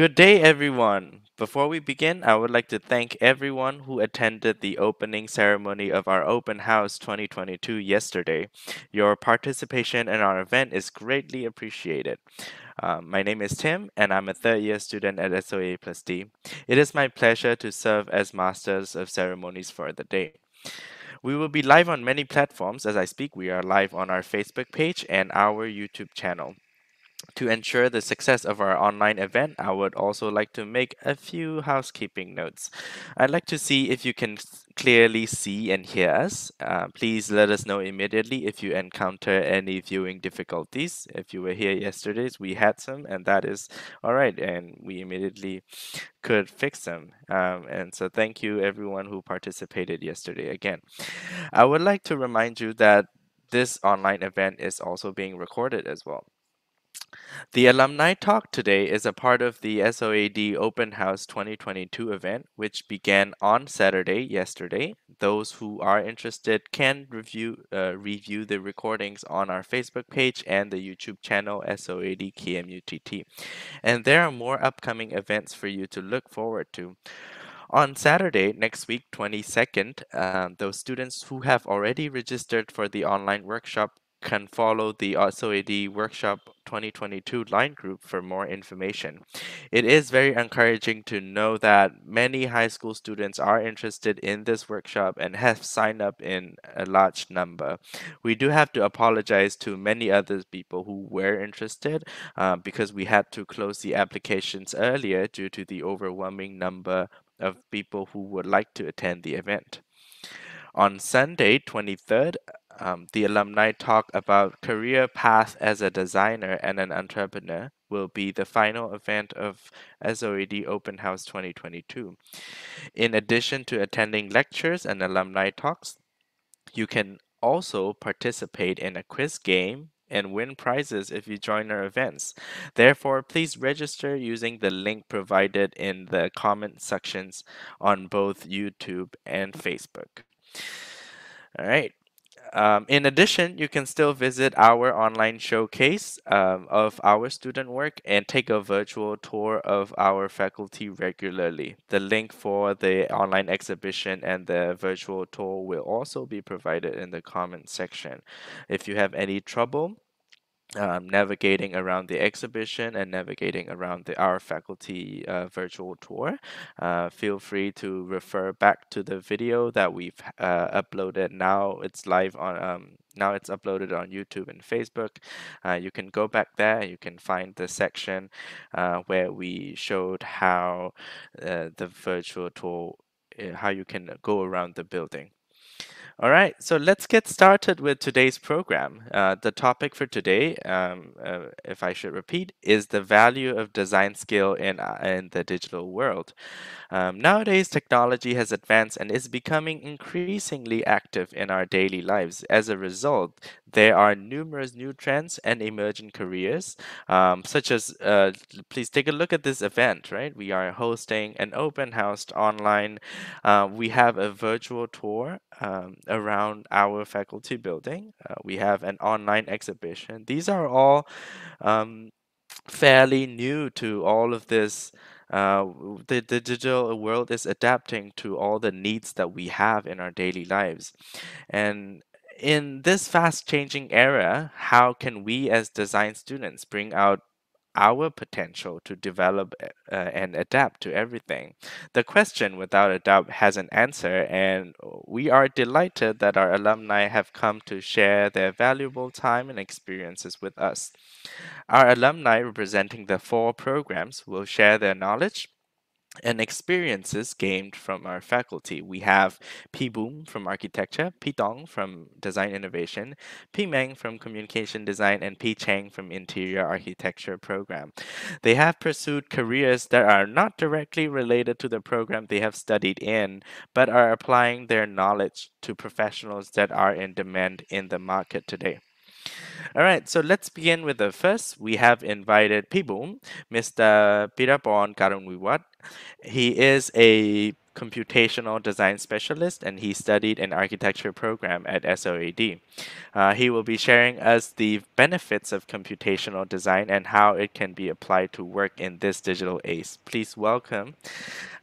Good day, everyone. Before we begin, I would like to thank everyone who attended the opening ceremony of our Open House 2022 yesterday. Your participation in our event is greatly appreciated. Um, my name is Tim, and I'm a third year student at SOA Plus D. It is my pleasure to serve as Masters of Ceremonies for the day. We will be live on many platforms as I speak. We are live on our Facebook page and our YouTube channel. To ensure the success of our online event, I would also like to make a few housekeeping notes. I'd like to see if you can clearly see and hear us. Uh, please let us know immediately if you encounter any viewing difficulties. If you were here yesterday, we had some, and that is all right, and we immediately could fix them. Um, and so, thank you everyone who participated yesterday again. I would like to remind you that this online event is also being recorded as well. The Alumni Talk today is a part of the SOAD Open House 2022 event, which began on Saturday, yesterday. Those who are interested can review uh, review the recordings on our Facebook page and the YouTube channel SOAD KMUTT. And there are more upcoming events for you to look forward to. On Saturday, next week, 22nd, um, those students who have already registered for the online workshop can follow the SOAD Workshop 2022 line group for more information. It is very encouraging to know that many high school students are interested in this workshop and have signed up in a large number. We do have to apologize to many other people who were interested uh, because we had to close the applications earlier due to the overwhelming number of people who would like to attend the event. On Sunday, 23rd, um, the alumni talk about career path as a designer and an entrepreneur will be the final event of SOAD Open House 2022. In addition to attending lectures and alumni talks, you can also participate in a quiz game and win prizes if you join our events. Therefore, please register using the link provided in the comment sections on both YouTube and Facebook. All right. Um, in addition, you can still visit our online showcase um, of our student work and take a virtual tour of our faculty regularly. The link for the online exhibition and the virtual tour will also be provided in the comment section. If you have any trouble, um, navigating around the exhibition and navigating around the our faculty uh, virtual tour. Uh, feel free to refer back to the video that we've uh, uploaded. Now it's live on. Um, now it's uploaded on YouTube and Facebook. Uh, you can go back there. You can find the section uh, where we showed how uh, the virtual tour, uh, how you can go around the building. All right, so let's get started with today's program. Uh, the topic for today, um, uh, if I should repeat, is the value of design skill in, uh, in the digital world. Um, nowadays, technology has advanced and is becoming increasingly active in our daily lives. As a result, there are numerous new trends and emerging careers, um, such as, uh, please take a look at this event, right? We are hosting an open house online. Uh, we have a virtual tour um, around our faculty building. Uh, we have an online exhibition. These are all um, fairly new to all of this. Uh, the, the digital world is adapting to all the needs that we have in our daily lives. And in this fast changing era, how can we as design students bring out our potential to develop uh, and adapt to everything? The question, without a doubt, has an answer, and we are delighted that our alumni have come to share their valuable time and experiences with us. Our alumni representing the four programs will share their knowledge and experiences gained from our faculty. We have P Boom from Architecture, P Tong from Design Innovation, P Meng from Communication Design, and P Cheng from Interior Architecture program. They have pursued careers that are not directly related to the program they have studied in, but are applying their knowledge to professionals that are in demand in the market today. All right, so let's begin with the first. We have invited P Boom, Mr. Peerapol Karunwiwat. He is a computational design specialist and he studied an architecture program at SOAD. Uh, he will be sharing us the benefits of computational design and how it can be applied to work in this digital age. Please welcome.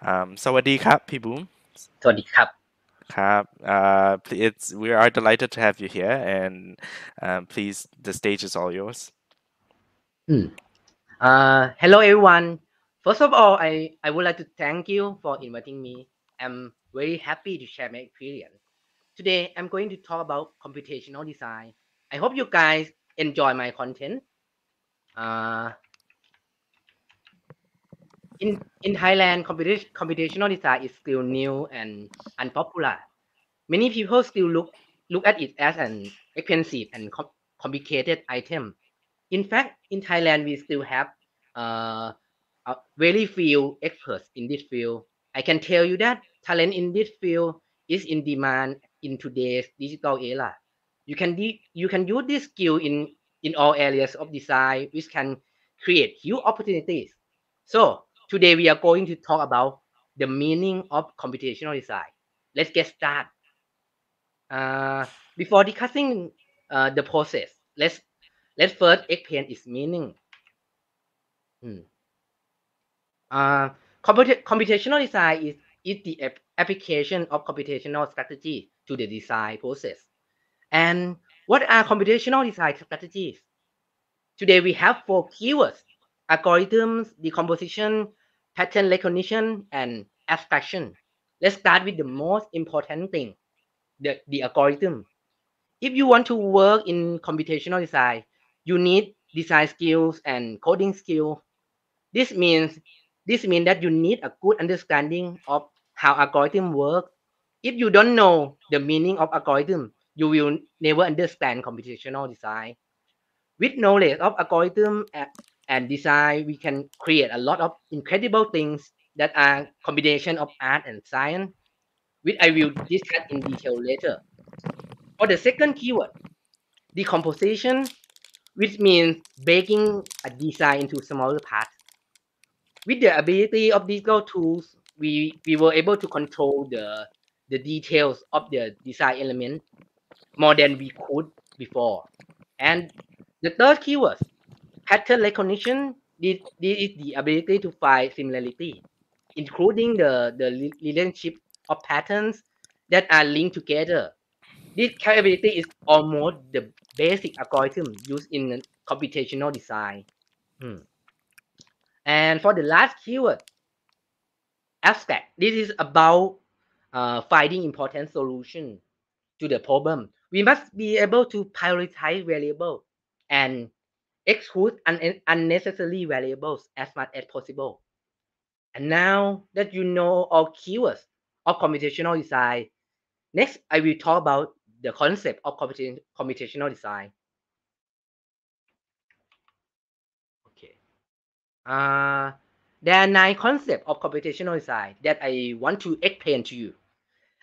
Um, สวัสดีครับพี่บุ๋มสวัสดีครับ ครับ uh, it's we are delighted to have you here and um, please the stage is all yours Uh, hello everyone. First of all, I, I would like to thank you for inviting me. I'm very happy to share my experience. Today, I'm going to talk about computational design. I hope you guys enjoy my content. Uh, in, in Thailand, computa- computational design is still new and unpopular. Many people still look, look at it as an expensive and com- complicated item. In fact, in Thailand, we still have uh, very few experts in this field. I can tell you that talent in this field is in demand in today's digital era. You can you can use this skill in in all areas of design, which can create huge opportunities. So today we are going to talk about the meaning of computational design. Let's get started. Uh, before discussing uh, the process, let's let's first explain its meaning. Hmm. Uh, computa- computational design is, is the ap- application of computational strategy to the design process. And what are computational design strategies? Today we have four keywords algorithms, decomposition, pattern recognition, and abstraction. Let's start with the most important thing the, the algorithm. If you want to work in computational design, you need design skills and coding skill. This means this means that you need a good understanding of how algorithm work. If you don't know the meaning of algorithm, you will never understand computational design. With knowledge of algorithm and design, we can create a lot of incredible things that are combination of art and science, which I will discuss in detail later. For the second keyword, decomposition, which means breaking a design into smaller parts. With the ability of digital tools, we, we were able to control the, the details of the design element more than we could before. And the third keyword, pattern recognition, this, this is the ability to find similarity, including the, the relationship of patterns that are linked together. This capability is almost the basic algorithm used in computational design. Hmm. And for the last keyword, aspect, This is about uh, finding important solution to the problem. We must be able to prioritize variables and exclude un- unnecessary variables as much as possible. And now that you know all keywords of computational design, next I will talk about the concept of computa- computational design. Okay. Uh, there are nine concepts of computational design that I want to explain to you.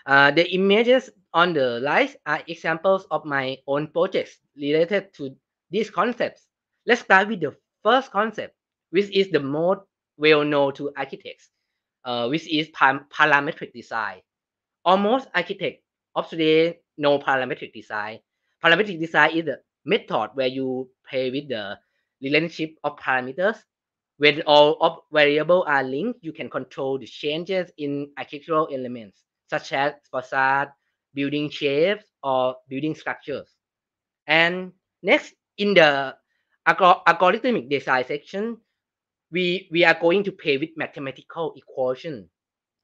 Uh, the images on the right are examples of my own projects related to these concepts. Let's start with the first concept, which is the most well known to architects, uh, which is par- parametric design. Almost architects of today know parametric design. Parametric design is the method where you play with the relationship of parameters. When all of variables are linked, you can control the changes in architectural elements, such as facade, building shapes, or building structures. And next, in the algor- algorithmic design section, we, we are going to play with mathematical equation.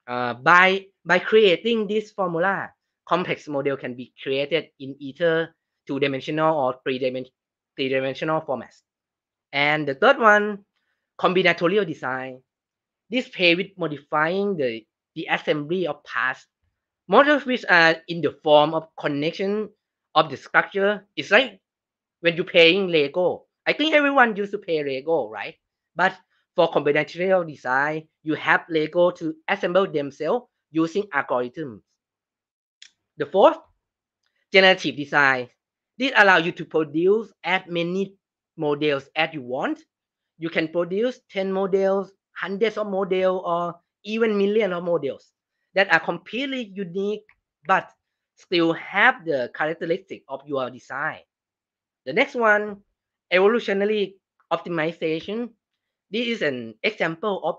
Uh, by, by creating this formula, complex model can be created in either two-dimensional or three-dimen- three-dimensional formats. And the third one, combinatorial design. This play with modifying the, the assembly of parts, most of which are in the form of connection of the structure. It's like when you're playing Lego. I think everyone used to play Lego, right? But for combinatorial design, you have Lego to assemble themselves using algorithms. The fourth, generative design. This allows you to produce as many models as you want. You can produce 10 models, hundreds of models, or even millions of models. that are completely unique but still have the characteristic of your design. The next one, evolutionary optimization. This is an example of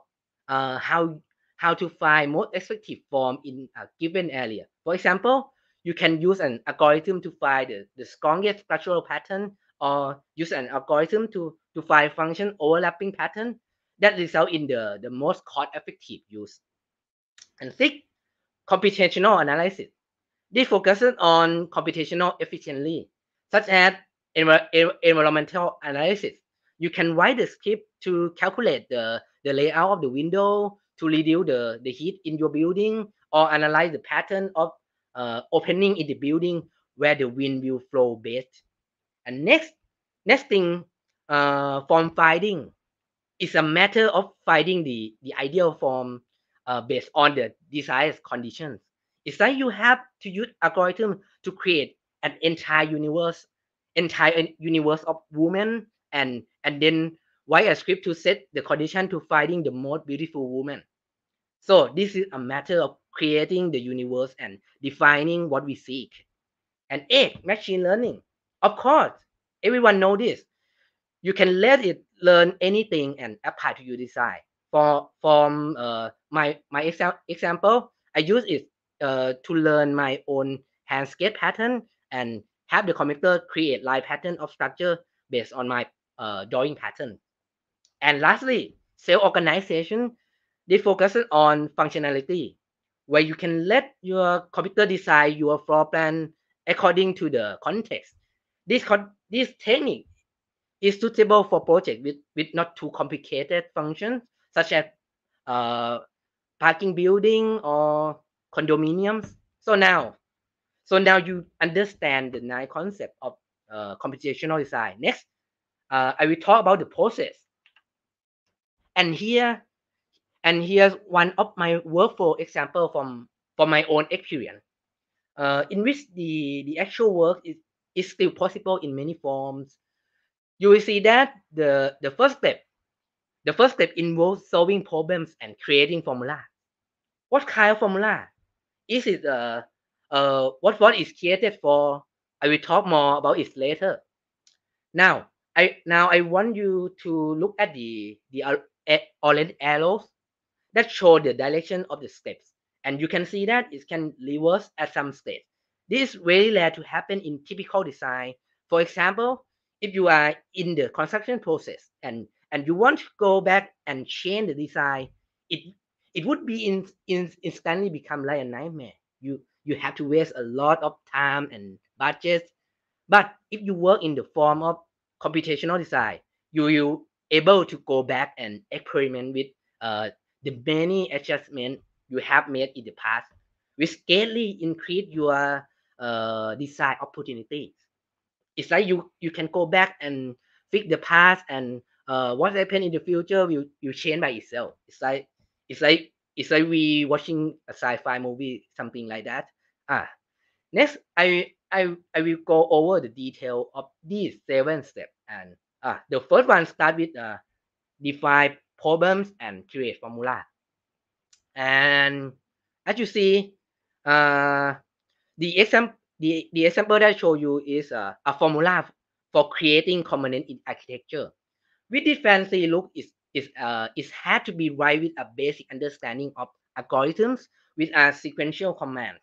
uh, how how to find most effective form in a given area. For example, you can use an algorithm to find the, the strongest structural pattern or use an algorithm to, to find function overlapping pattern that result in the, the most cost-effective use. And six, computational analysis. This focuses on computational efficiency, such as environmental analysis. You can write the script to calculate the, the layout of the window, to reduce the, the heat in your building, or analyze the pattern of uh, opening in the building where the wind will flow best. And next, next thing, uh, form finding is a matter of finding the, the ideal form uh, based on the desired conditions. It's like you have to use algorithm to create an entire universe, entire universe of women, and and then write a script to set the condition to finding the most beautiful woman. So this is a matter of creating the universe and defining what we seek. And eight, machine learning. Of course, everyone know this. You can let it learn anything and apply to your design. For from uh, my my exa- example, I use it uh, to learn my own hand sketch pattern and have the computer create line pattern of structure based on my uh, drawing pattern. And lastly, self-organization. They focus on functionality, where you can let your computer design your floor plan according to the context. This con- this technique is suitable for projects with, with not too complicated functions such as uh, parking building or condominiums. So now, so now you understand the nine concept of uh, computational design. Next, uh, I will talk about the process. And here, and here's one of my workflow example from from my own experience, uh, in which the the actual work is is still possible in many forms. You will see that the the first step, the first step involves solving problems and creating formula. What kind of formula? Is it uh, uh, what what is created for? I will talk more about it later. Now, I now I want you to look at the the orange arrows that show the direction of the steps, and you can see that it can reverse at some stage. This is very rare to happen in typical design. For example, if you are in the construction process and and you want to go back and change the design, it it would be in, in instantly become like a nightmare. You you have to waste a lot of time and budget. But if you work in the form of computational design, you will able to go back and experiment with uh, the many adjustments you have made in the past, which greatly increase your uh, design opportunities. It's like you you can go back and fix the past and uh, what happened in the future will will change by itself. It's like it's like it's like we watching a sci-fi movie, something like that. Ah, next I I I will go over the detail of these seven steps. And ah, the first one start with uh, define problems and create formula. And as you see, uh, the example the, the example that I show you is uh, a formula for creating component in architecture. With this fancy look, is is uh, it had to be right with a basic understanding of algorithms with a sequential commands.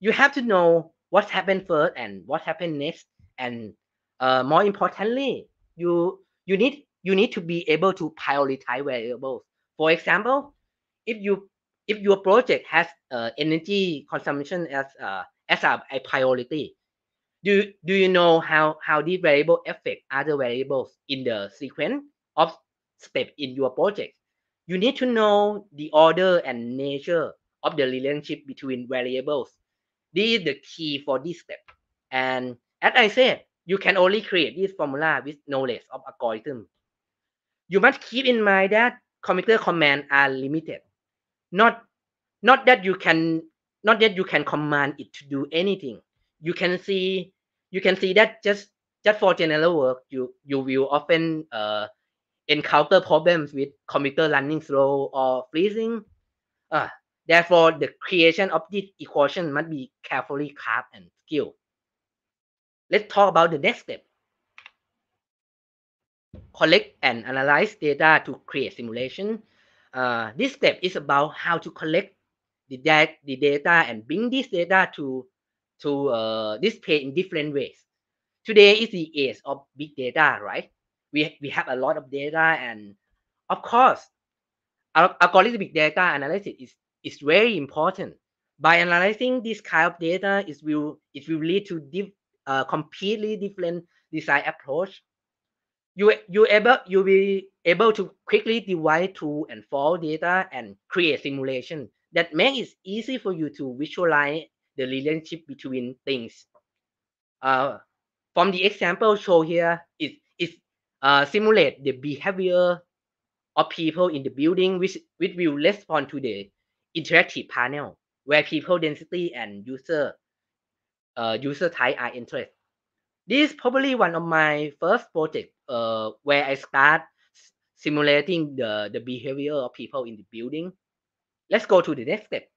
You have to know what happened first and what happened next, and uh, more importantly, you you need you need to be able to prioritize variables. For example, if you if your project has uh, energy consumption as uh, as a, a priority, do do you know how how these variable affect other variables in the sequence of step in your project? You need to know the order and nature of the relationship between variables. This is the key for this step. And as I said, you can only create this formula with knowledge of algorithm. You must keep in mind that computer commands are limited. Not not that you can not that you can command it to do anything. You can see you can see that just just for general work, you you will often uh, encounter problems with computer running slow or freezing. Uh, Therefore, the creation of this equation must be carefully crafted and skilled. Let's talk about the next step. Collect and analyze data to create simulation. Uh, this step is about how to collect the, da- the data and bring this data to to uh, display in different ways. Today is the age of big data, right? We, we have a lot of data and of course, algorithmic data analysis is, is very important. By analyzing this kind of data, it will it will lead to diff, uh, completely different design approach. You you able you be able to quickly divide true and false data and create simulation that makes it easy for you to visualize the relationship between things. Uh, from the example shown here, it uh, simulate the behavior of people in the building which, which will respond to the interactive panel where people density and user uh, user type are interested. This is probably one of my first project uh, where I start simulating the, the behavior of people in the building. Let's go to the next step.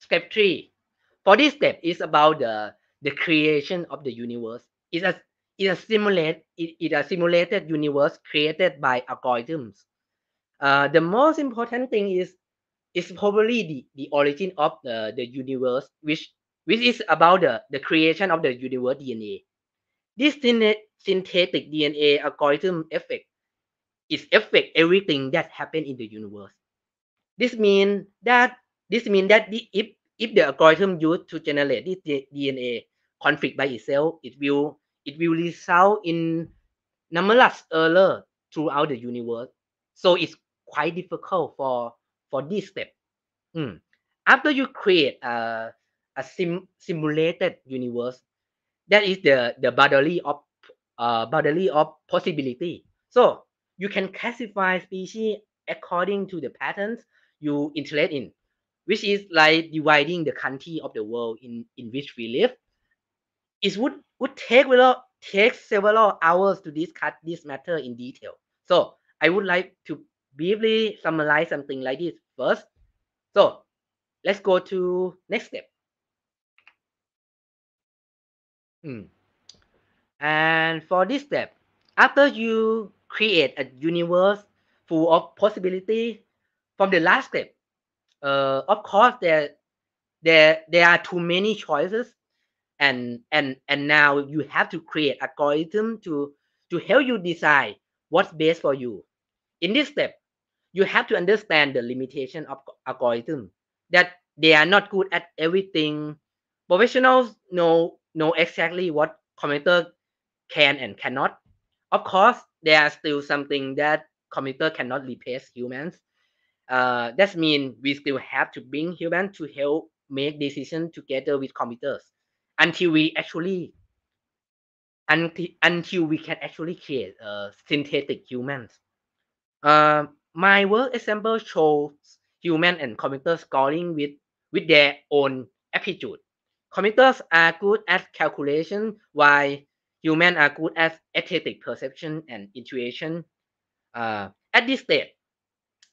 Step three. For this step is about the, the creation of the universe. It's a it's a simulate it, it a simulated universe created by algorithms. Uh, the most important thing is is probably the, the origin of the, the universe, which which is about the, the creation of the universe DNA. This synthetic DNA algorithm effect is affect everything that happen in the universe. This means that this means that the, if if the algorithm used to generate this DNA conflict by itself, it will it will result in numberless error throughout the universe. So it's quite difficult for for this step. Mm. After you create a a sim, simulated universe, that is the the boundary of uh, boundary of possibility. So you can classify species according to the patterns you interact in, which is like dividing the country of the world in, in which we live. It would, would take, well, take several hours to discuss this matter in detail. So I would like to briefly summarize something like this first. So let's go to next step. Hmm. And for this step, after you create a universe full of possibilities, from the last step, uh, of course there there there are too many choices and and and now you have to create algorithm to to help you decide what's best for you. In this step you have to understand the limitation of algorithm that they are not good at everything. Professionals know know exactly what computer can and cannot. Of course there are still something that computer cannot replace humans. Uh, that means we still have to bring humans to help make decisions together with computers until we actually until, until we can actually create uh, synthetic humans. Uh, my work example shows human and computer scoring with, with their own aptitude. Computers are good at calculation, while humans are good at aesthetic perception and intuition. Uh, at this stage,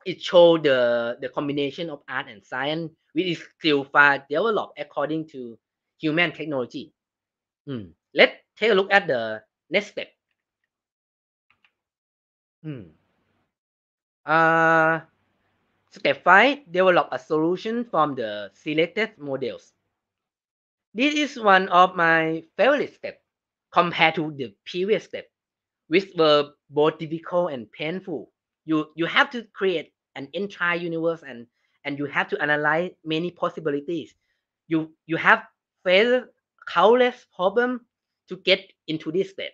it shows the, the combination of art and science, which is still far developed according to human technology. Hmm. Let's take a look at the next step. Hmm. Uh, step 5, develop a solution from the selected models. This is one of my favorite steps compared to the previous step, which were both difficult and painful you you have to create an entire universe and and you have to analyze many possibilities you you have faced countless problems to get into this step.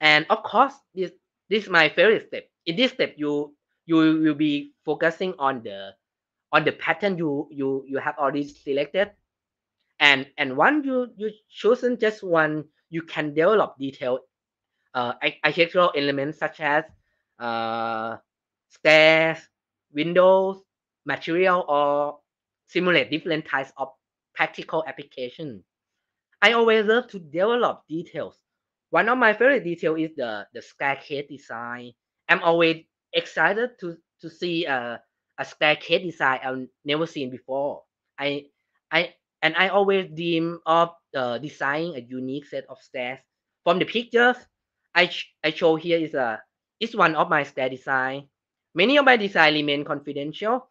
And of course this this is my favorite step. In this step you you will be focusing on the on the pattern you you you have already selected. And and once you you chosen just one you can develop detailed uh, architectural elements such as uh, stairs, windows, material, or simulate different types of practical application. I always love to develop details. One of my favorite details is the, the staircase design. I'm always excited to, to see a, a staircase design I've never seen before. I I and I always dream of uh, designing a unique set of stairs. From the pictures I I show here is a is one of my stair design. Many of my design remain confidential.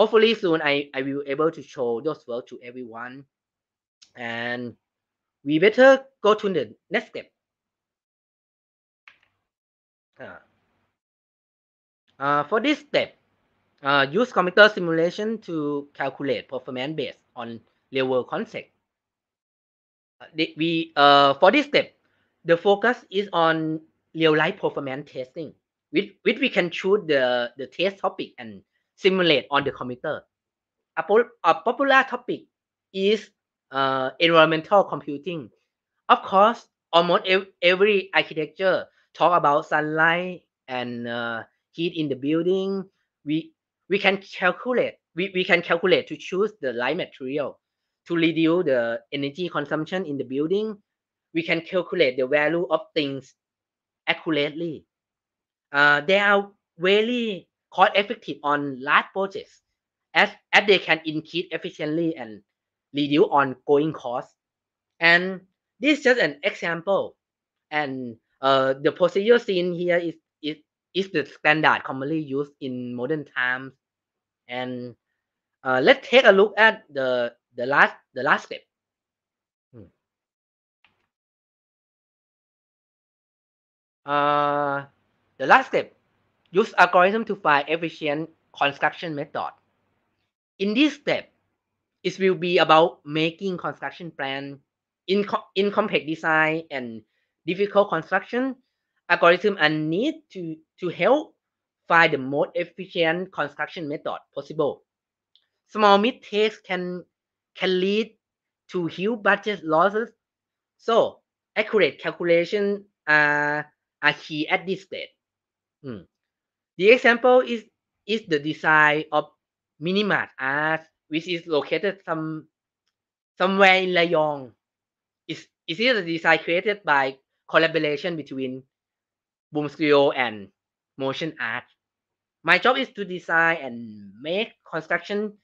Hopefully soon I, I will able to show those work to everyone. And we better go to the next step. Uh, for this step, uh, use computer simulation to calculate performance based on real world concept. The, we for this step, the focus is on real life performance testing, which, which we can choose the, the test topic and simulate on the computer. A, a popular topic is uh, environmental computing. Of course, almost every architecture talk about sunlight and uh, heat in the building. We we can calculate we, we can calculate to choose the light material to reduce the energy consumption in the building. We can calculate the value of things accurately. Uh, they are very cost effective on large projects as, as they can increase efficiently and reduce ongoing costs. And this is just an example. And uh, the procedure seen here is, is, is the standard commonly used in modern times. And uh, let's take a look at the, the last the last step. Hmm. Uh, the last step, use algorithm to find efficient construction method. In this step, it will be about making construction plan in, in complex design and difficult construction. Algorithm are need to, to help find the most efficient construction method possible. Small mistakes can can lead to huge budget losses. So accurate calculation are, are key at this stage. Hmm. The example is, is the design of Minimart Art, which is located some somewhere in Rayong. It a design created by collaboration between Boom Studio and Motion Art? My job is to design and make construction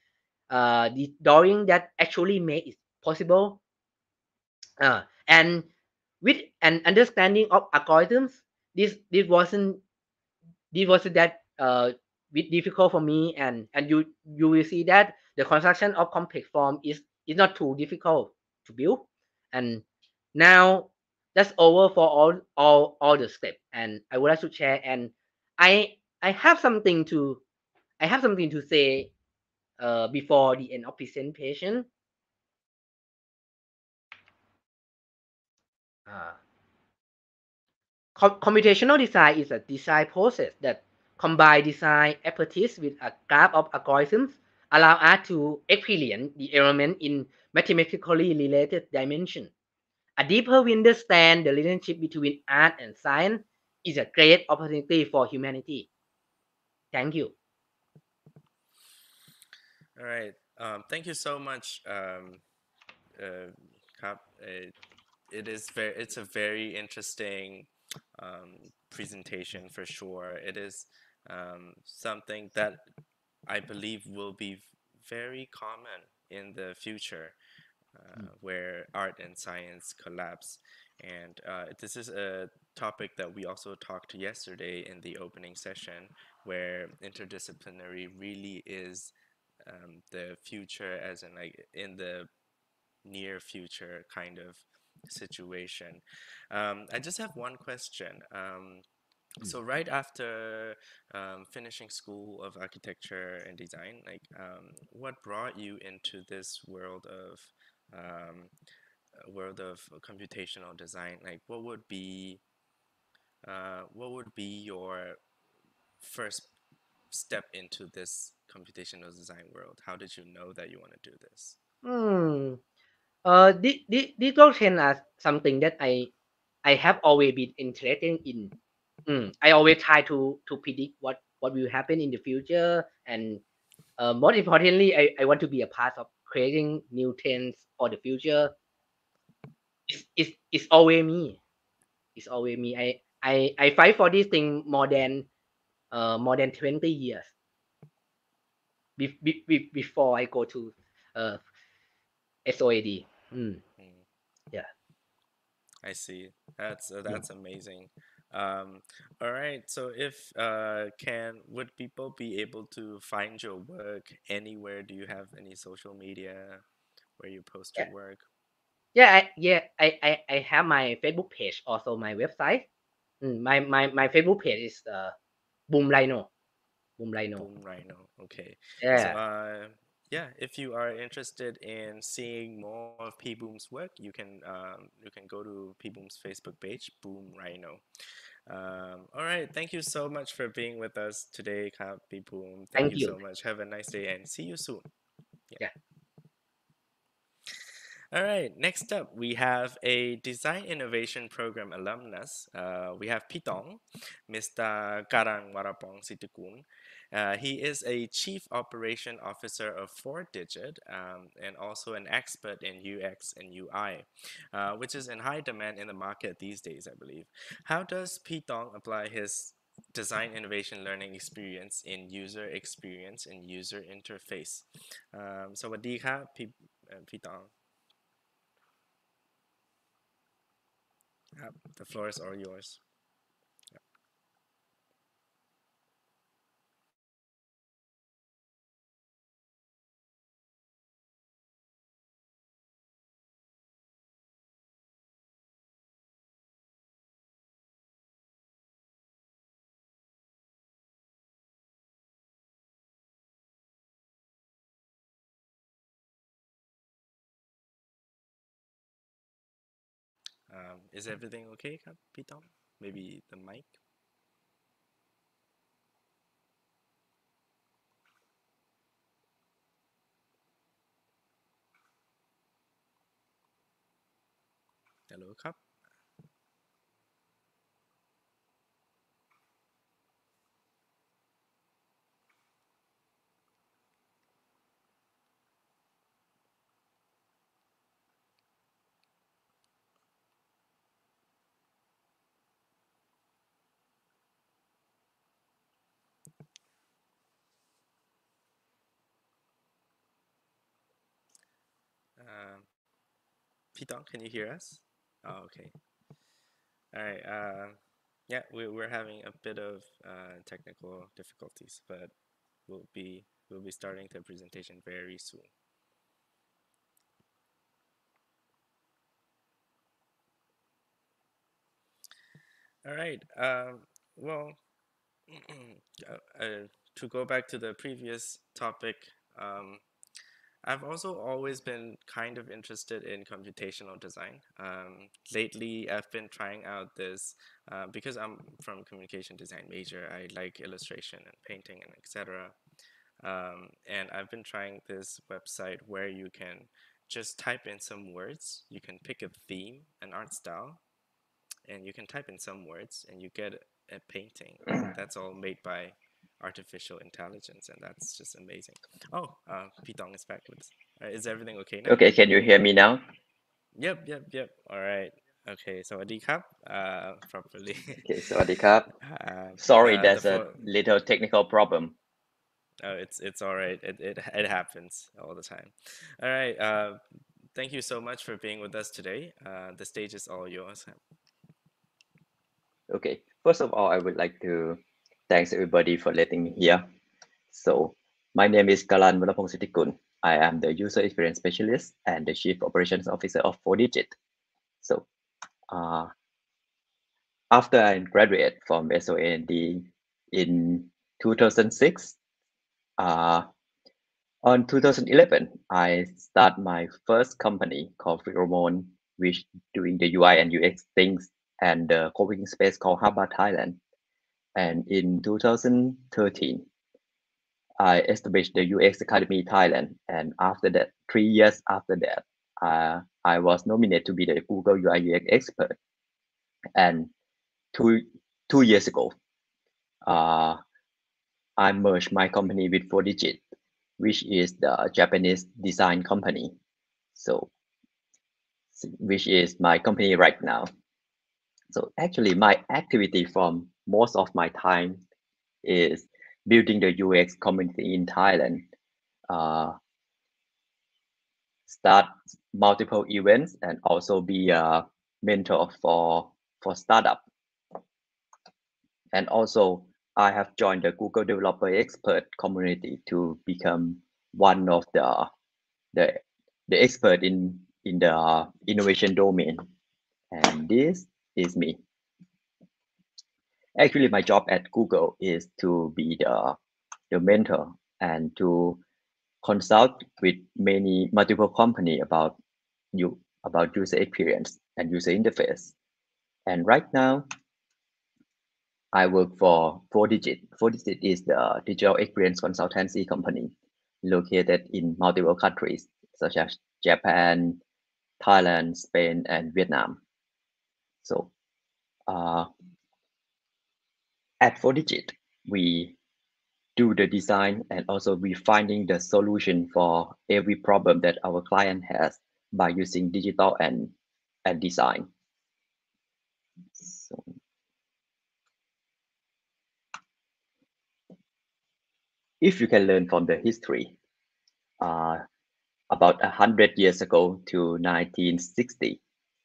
uh, the drawing that actually make it possible. Uh, and with an understanding of algorithms, this this wasn't this wasn't that uh bit difficult for me and and you you will see that the construction of complex form is is not too difficult to build. And now that's over for all all all the steps and i would like to share and i i have something to i have something to say uh, before the end of presentation. Uh, com computational design is a design process that combine design expertise with a graph of algorithms, allow us to experience the element in mathematically related dimension. A deeper we understand the relationship between art and science is a great opportunity for humanity. Thank you. All right. Um, thank you so much, um, uh. It, it is very. It's a very interesting um, presentation for sure. It is um, something that I believe will be very common in the future, uh, mm. where art and science collapse. And uh, this is a topic that we also talked yesterday in the opening session, where interdisciplinary really is um, the future as in like in the near future kind of situation. Um, I just have one question. Um, hmm. so right after um, finishing school of architecture and design, like um, what brought you into this world of um, world of computational design? Like what would be uh, what would be your first step into this computational design world? How did you know that you want to do this? Hmm. Uh, this, this, this are something that I I have always been interested in. Mm, I always try to to predict what what will happen in the future, and uh, most importantly, I, I want to be a part of creating new trends for the future. It's, it's, it's always me. It's always me. I, I, I fight for this thing more than uh, more than 20 years. be, be, be, before I go to uh, SOAD. Mm. Mm. Yeah. I see. That's uh, that's amazing. Um, all right. So if uh, can would people be able to find your work anywhere? Do you have any social media where you post Yeah. your work? Yeah, I, yeah, I, I, I have my Facebook page, also my website. Mm, my, my, my Facebook page is uh, Boom Rhino. Boom Rhino. Boom Rhino. Okay. Yeah. So uh, yeah, if you are interested in seeing more of P Boom's work, you can um, you can go to P Boom's Facebook page, Boom Rhino. Um, all right. Thank you so much for being with us today, Kap P Boom. Thank, Thank you you. so much. Have a nice day and see you soon. Yeah. All right, next up, we have a Design Innovation Program alumnus. Uh, we have P Tong, Mr. Karun Warapongsittikul. Uh, he is a chief operation officer of Fourdigit um, and also an expert in UX and UI, uh, which is in high demand in the market these days, I believe. How does P Tong apply his design innovation learning experience in user experience and user interface? Um, so, what do you have, P Tong? Uh, the floor is all yours. Um, is everything okay, P Tong? Maybe the mic? Hello, Kap? Um, P Tong, can you hear us? Oh, okay. All right. Uh, yeah, we, we're having a bit of uh, technical difficulties, but we'll be we'll be starting the presentation very soon. All right. Um, well, uh, uh, to go back to the previous topic, um, I've also always been kind of interested in computational design. Um, lately, I've been trying out this uh, because I'm from communication design major. I like illustration and painting and etc. Um, and I've been trying this website where you can just type in some words. You can pick a theme, an art style, and you can type in some words, and you get a painting. That's all made by artificial intelligence, and that's just amazing. Oh, uh, P Tong is back with. Uh, is everything okay now? Okay, can you hear me now? Yep, yep, yep. All right. Okay, so Adikap, uh, properly. Okay, So, Sawadee Uh, Sorry, uh, there's the a little technical problem. Oh, it's it's all right. It, it it happens all the time. All right. Uh, thank you so much for being with us today. Uh, the stage is all yours. Okay, first of all, I would like to thanks everybody for letting me here. So, my name is Karun Warapongsittikul. I am the user experience specialist and the chief operations officer of Fourdigit. So, uh, after I graduated from SOAD in 2006, uh, on 2011, I start my first company called Pheromone, which doing the UI and UX things and the co-working space called Hubba Thailand. And in 2013, I established the UX Academy Thailand. And after that, three years after that, uh, I was nominated to be the Google UI UX expert. And two two years ago, uh, I merged my company with Fourdigit, which is the Japanese design company. So, which is my company right now. So actually, my activity from most of my time is building the UX community in Thailand uh, start multiple events and also be a mentor for for startup. And also, I have joined the Google Developer Expert community to become one of the the the expert in in the innovation domain. And this is me. Actually, my job at Google is to be the the mentor and to consult with many multiple company about you about user experience and user interface. And right now, I work for Fourdigit. Fourdigit is the digital experience consultancy company located in multiple countries such as Japan, Thailand, Spain, and Vietnam. So uh, at Fourdigit, we do the design and also we finding the solution for every problem that our client has by using digital and, and design. So, if you can learn from the history, uh, about a hundred years ago to 1960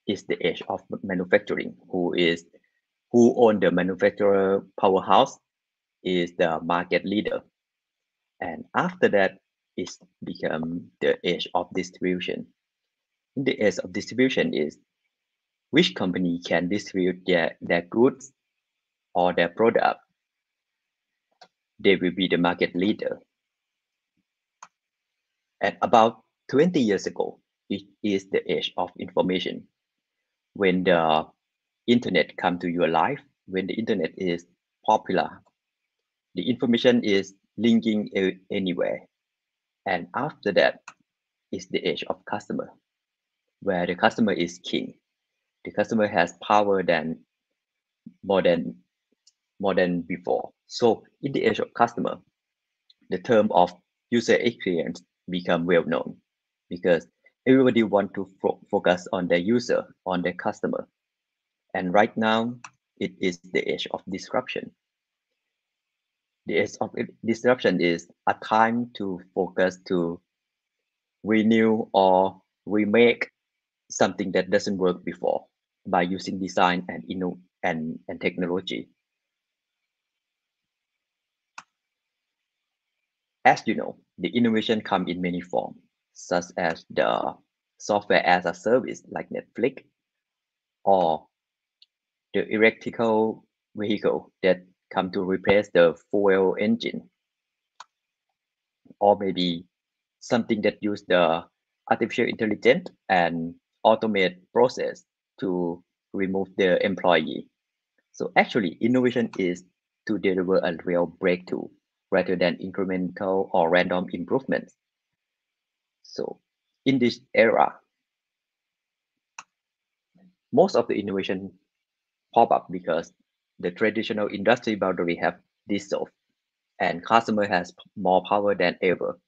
is the age of manufacturing. Who is who own the manufacturer powerhouse is the market leader. And after that, it's become the age of distribution. In the age of distribution is which company can distribute their, their goods or their product. They will be the market leader. And about 20 years ago, it is the age of information. When the internet come to your life, when the internet is popular the information is linking anywhere. And after that is the age of customer, where the customer is king. The customer has power than more than more than before. So in the age of customer, the term of user experience become well known because everybody want to fo focus on their user, on their customer. And right now, it is the age of disruption the age of disruption is a time to focus to renew or remake something that doesn't work before by using design and inno and, and technology. As you know, the innovation come in many forms, such as the software as a service like Netflix, or the electrical vehicle that come to replace the fuel engine. Or maybe something that use the artificial intelligence and automate process to remove the employee. So actually innovation is to deliver a real breakthrough rather than incremental or random improvements. So in this era most of the innovation pop up because the traditional industry boundary have dissolved and customer has more power than ever.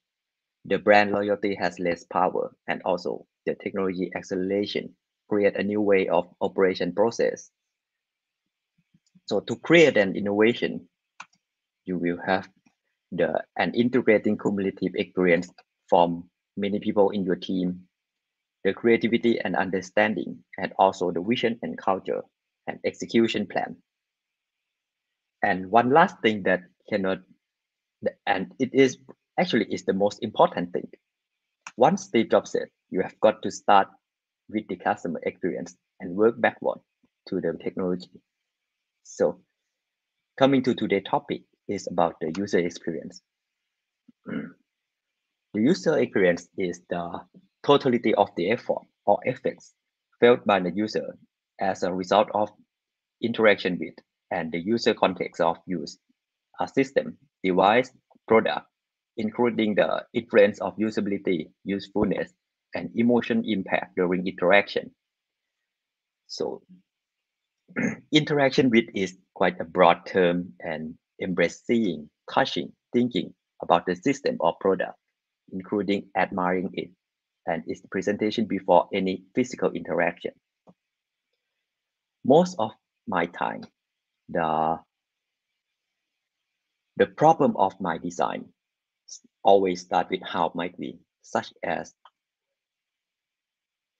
The brand loyalty has less power and also the technology acceleration create a new way of operation process. So to create an innovation, you will have the an integrating cumulative experience from many people in your team, the creativity and understanding, and also the vision and culture and execution plan. And one last thing that cannot, and it is actually is the most important thing. Once Steve Jobs said, you have got to start with the customer experience and work backward to the technology. So coming to today's topic is about the user experience. the user experience is the totality of the effort or effects felt by the user as a result of interaction with and the user context of use, a system, device, product, including the influence of usability, usefulness, and emotion impact during interaction. So interaction with is quite a broad term and embracing, touching, thinking about the system or product, including admiring it and its presentation before any physical interaction. Most of my time the the problem of my design always start with how might we, such as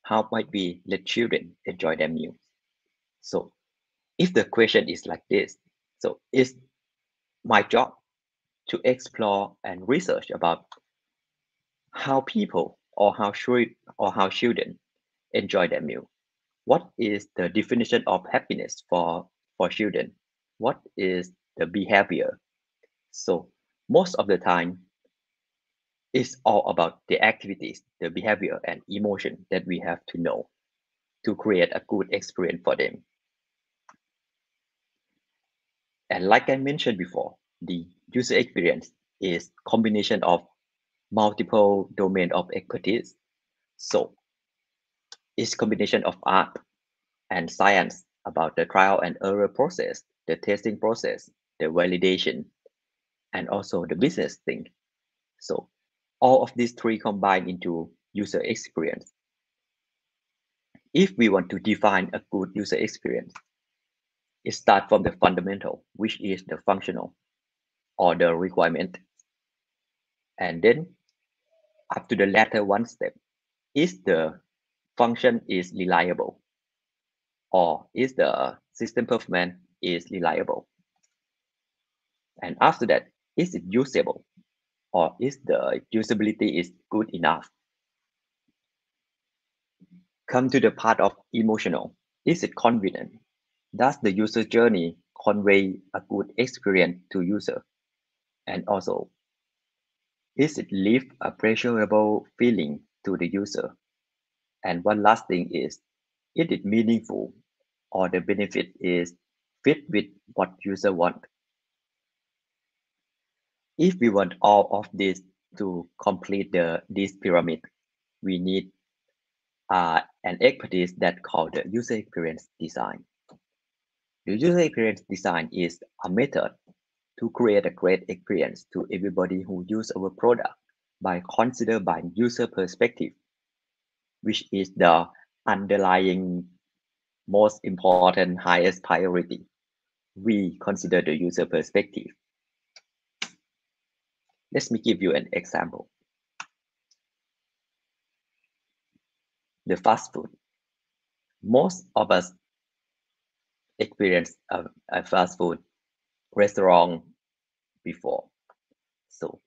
how might we let children enjoy their meals? So if the question is like this, so is my job to explore and research about how people or how or how children enjoy their meal. What is the definition of happiness for, for children? What is the behavior? So most of the time, it's all about the activities, the behavior and emotion that we have to know to create a good experience for them. And like I mentioned before, the user experience is combination of multiple domain of expertise. So it's combination of art and science about the trial and error process, the testing process, the validation, and also the business thing. So all of these three combine into user experience. If we want to define a good user experience, it starts from the fundamental, which is the functional or the requirement. And then up to the latter one step, is the function is reliable or is the system performance is reliable. And after that, is it usable or is the usability is good enough? Come to the part of emotional. Is it convenient? Does the user journey convey a good experience to user? And also, is it leave a pleasurable feeling to the user? And one last thing is, is it meaningful or the benefit is fit with what user want? If we want all of this to complete the this pyramid, we need uh, an expertise that called the user experience design. The user experience design is a method to create a great experience to everybody who use our product by consider by user perspective, which is the underlying most important highest priority. We consider the user perspective. Let me give you an example. The fast food. Most of us experience a, a fast food restaurant before. So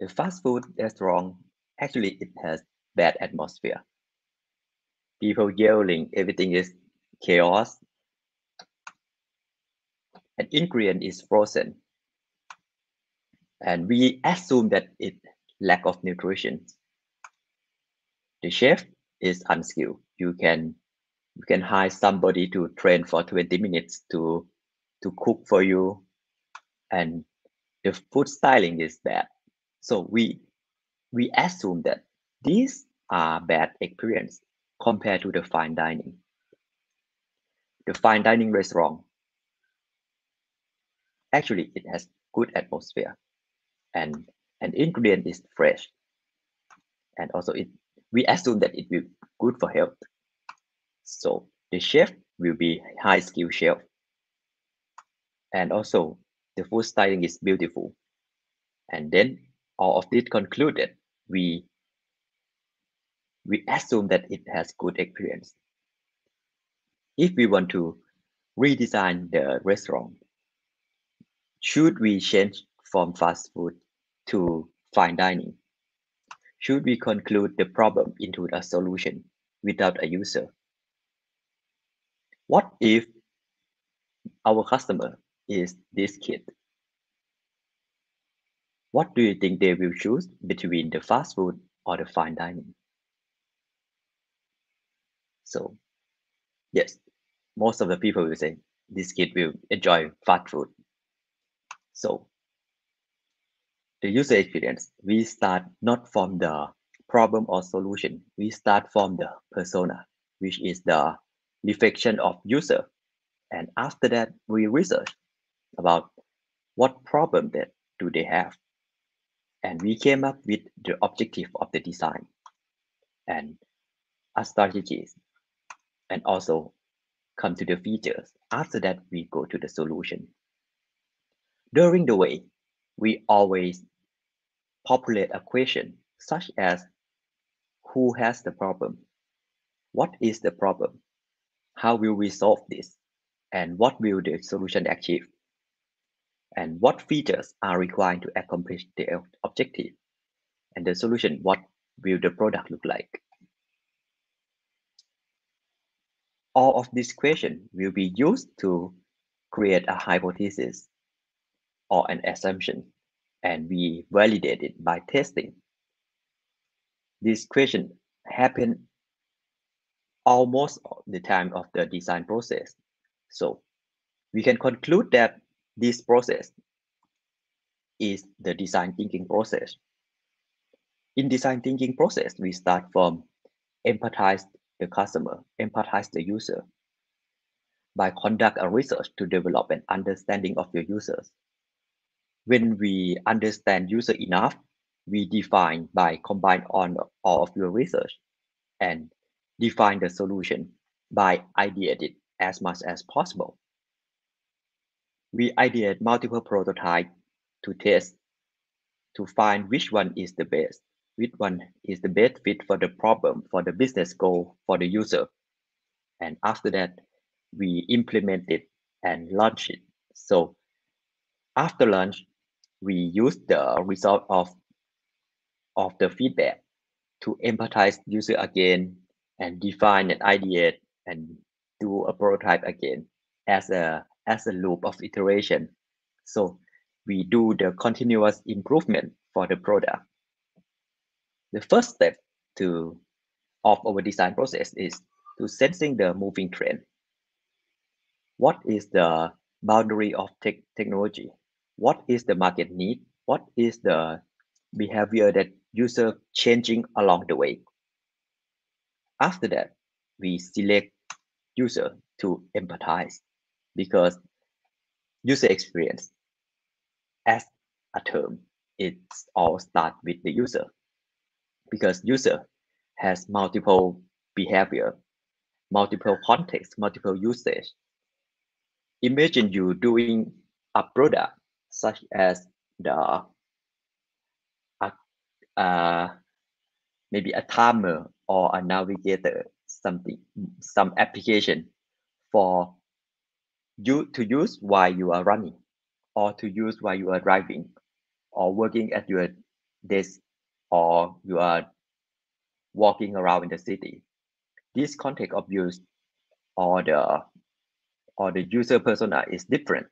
the fast food restaurant actually it has bad atmosphere. People yelling, everything is chaos. An ingredient is frozen. And we assume that it lack of nutrition. The chef is unskilled. You can you can hire somebody to train for 20 minutes to to cook for you and the food styling is bad. So we we assume that these are bad experience compared to the fine dining. The fine dining restaurant actually it has good atmosphere and an ingredient is fresh and also it we assume that it will be good for health so the chef will be high skill chef and also the food styling is beautiful. And then all of this concluded, we we assume that it has good experience. If we want to redesign the restaurant, should we change from fast food to fine dining? Should we conclude the problem into a solution without a user? What if our customer is this kid. What do you think they will choose between the fast food or the fine dining? So, yes, most of the people will say this kid will enjoy fast food. So, the user experience, we start not from the problem or solution, we start from the persona, which is the reflection of user. And after that, we research about what problem that do they have. And we came up with the objective of the design and a strategies and also come to the features. After that, we go to the solution. During the way, we always populate a question such as who has the problem? What is the problem? How will we solve this? And what will the solution achieve? And what features are required to accomplish the objective? And the solution, what will the product look like? All of these questions will be used to create a hypothesis or an assumption, and we validate it by testing. This question happen almost the time of the design process. So we can conclude that this process is the design thinking process. In design thinking process, we start from empathize the customer, empathize the user by conduct a research to develop an understanding of your users. When we understand user enough, we define by combine on all of your research and define the solution by ideate it as much as possible. We ideate multiple prototypes to test to find which one is the best, which one is the best fit for the problem, for the business goal, for the user. And after that, we implement it and launch it. So after launch, we use the result of, of the feedback to empathize user again and define an ideate and do a prototype again as a as a loop of iteration. So we do the continuous improvement for the product. The first step to of our design process is to sensing the moving trend. What is the boundary of tech technology? What is the market need? What is the behavior that user changing along the way? After that, we select user to empathize because user experience as a term it's all start with the user because user has multiple behavior multiple context multiple usage. Imagine you doing a product such as the uh, uh, maybe a timer or a navigator something some application for you to use while you are running or to use while you are driving or working at your desk or you are walking around in the city. This context of use or the or the user persona is different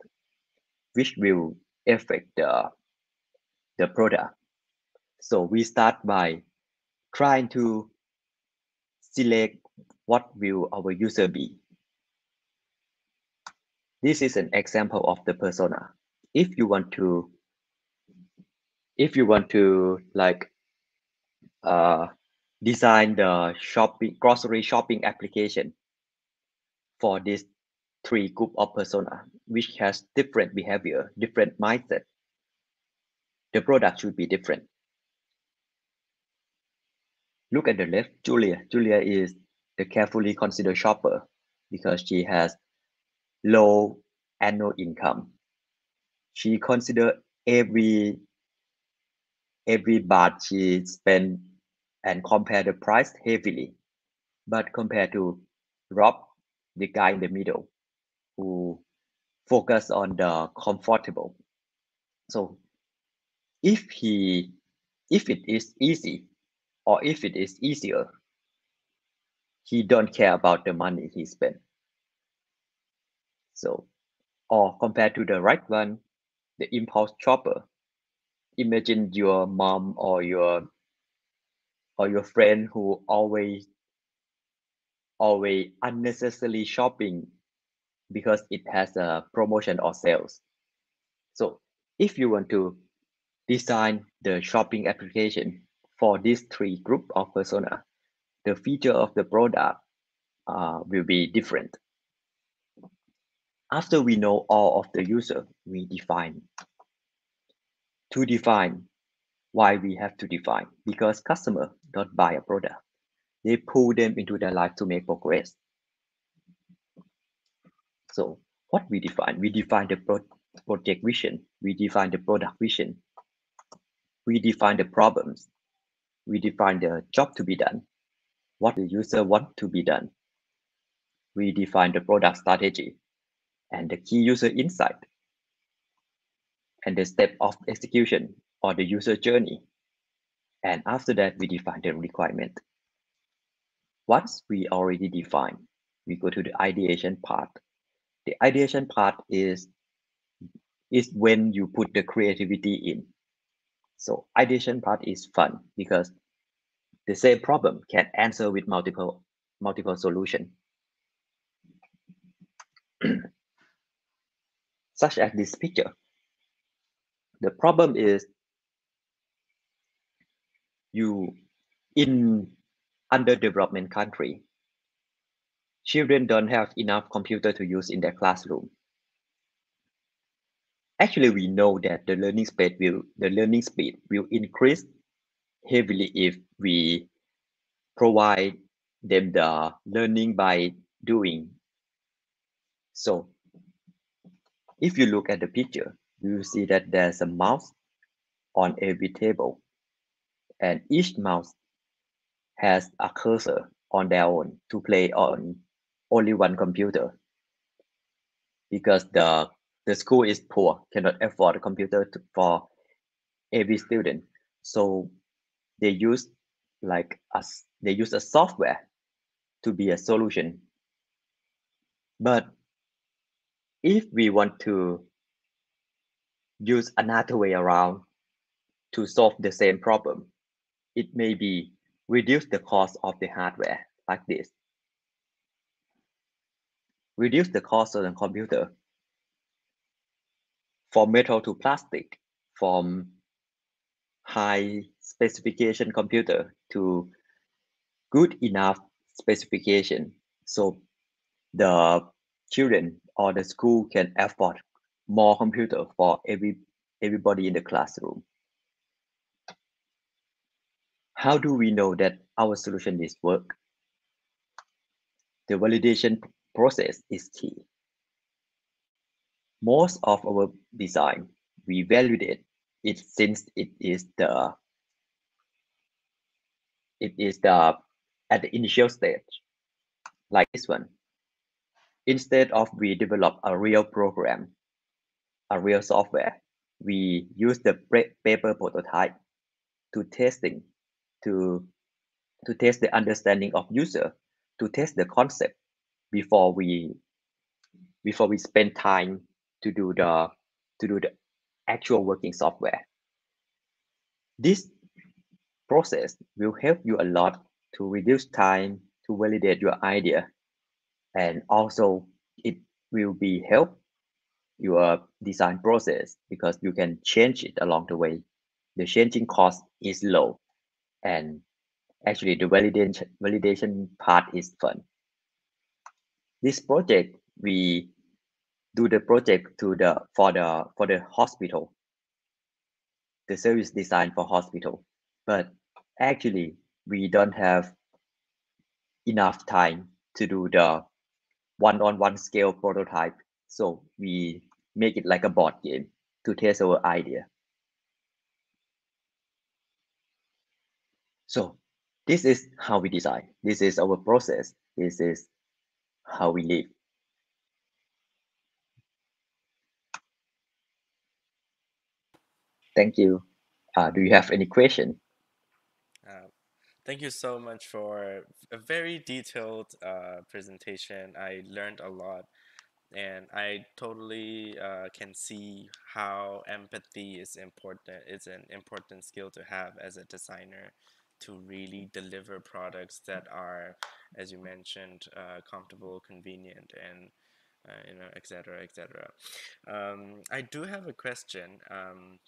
which will affect the the product. So we start by trying to select what will our user be. This is an example of the persona. If you want to, if you want to like uh, design the shopping grocery shopping application for this three group of persona, which has different behavior, different mindset, the product should be different. Look at the left, Julia. Julia is the carefully considered shopper because she has low annual income. She considered every every baht she spent and compare the price heavily. But compared to Rob, the guy in the middle, who focus on the comfortable. So if he if it is easy or if it is easier, he don't care about the money he spent. So, or compared to the right one, the impulse shopper. Imagine your mom or your or your friend who always always unnecessarily shopping because it has a promotion or sales. So if you want to design the shopping application for these three group of persona, the feature of the product uh, will be different. After we know all of the user, we define. To define, why we have to define? Because customer don't buy a product. They pull them into their life to make progress. So what we define? We define the pro project vision. We define the product vision. we define the problems, we define the job to be done, what the user want to be done. We define the product strategy and the key user insight and the step of execution or the user journey. And after that, we define the requirement. Once we already define, we go to the ideation part. The ideation part is, is when you put the creativity in. So ideation part is fun because the same problem can answer with multiple multiple solution. Such as this picture. The problem is you in underdevelopment country, children don't have enough computer to use in their classroom. Actually, we know that the learning speed will the learning speed will increase heavily if we provide them the learning by doing. So if you look at the picture, you see that there's a mouse on every table and each mouse has a cursor on their own to play on only one computer. Because the the school is poor cannot afford a computer to, for every student. So they use like us they use a software to be a solution. But if we want to use another way around to solve the same problem it may be reduce the cost of the hardware like this. Reduce the cost of the computer from metal to plastic from high specification computer to good enough specification so the children or the school can afford more computer for every everybody in the classroom how do we know that our solution is work? The validation process is key. Most of our design we validate it since it is the it is the at the initial stage like this one. Instead of we develop a real program a real software we use the paper prototype to testing to to test the understanding of user to test the concept before we before we spend time to do the to do the actual working software. This process will help you a lot to reduce time to validate your idea and also it will be help your design process because you can change it along the way. The changing cost is low and actually the validation validation part is fun. This project we do the project to the for the for the hospital. The service design for hospital. But actually we don't have enough time to do the one-on-one scale prototype. So we make it like a board game to test our idea so this is how we design. This is our process. This is how we live. Thank you. Uh, do you have any question? Uh, thank you so much for a very detailed uh, presentation. I learned a lot, and I totally uh, can see how empathy is important. It's an important skill to have as a designer to really deliver products that are, as you mentioned, uh, comfortable, convenient, and uh, you know, etc., etc. Um, I do have a question. Um,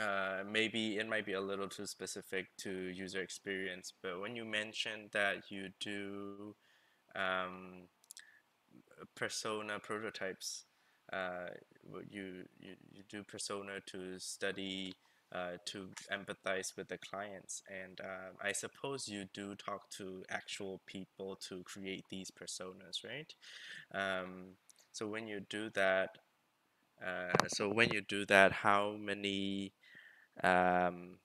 uh, maybe it might be a little too specific to user experience, but when you mentioned that you do um, persona prototypes, uh, you, you, you do persona to study, uh, to empathize with the clients. And uh, I suppose you do talk to actual people to create these personas, right? Um, so when you do that, uh, so when you do that, how many um,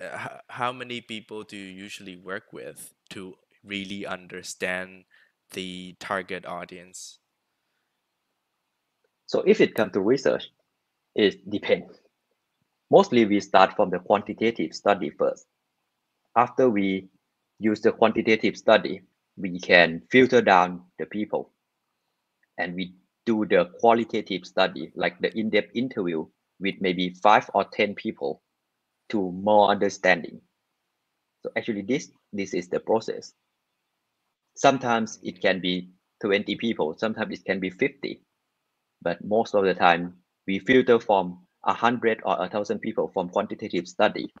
uh, how many people do you usually work with to really understand the target audience? So if it comes to research, it depends. Mostly we start from the quantitative study first. After we use the quantitative study, we can filter down the people and we do the qualitative study, like the in-depth interview with maybe five or 10 people to more understanding. So actually this, this is the process. Sometimes it can be 20 people, sometimes it can be 50, but most of the time we filter from a hundred or a thousand people from quantitative study.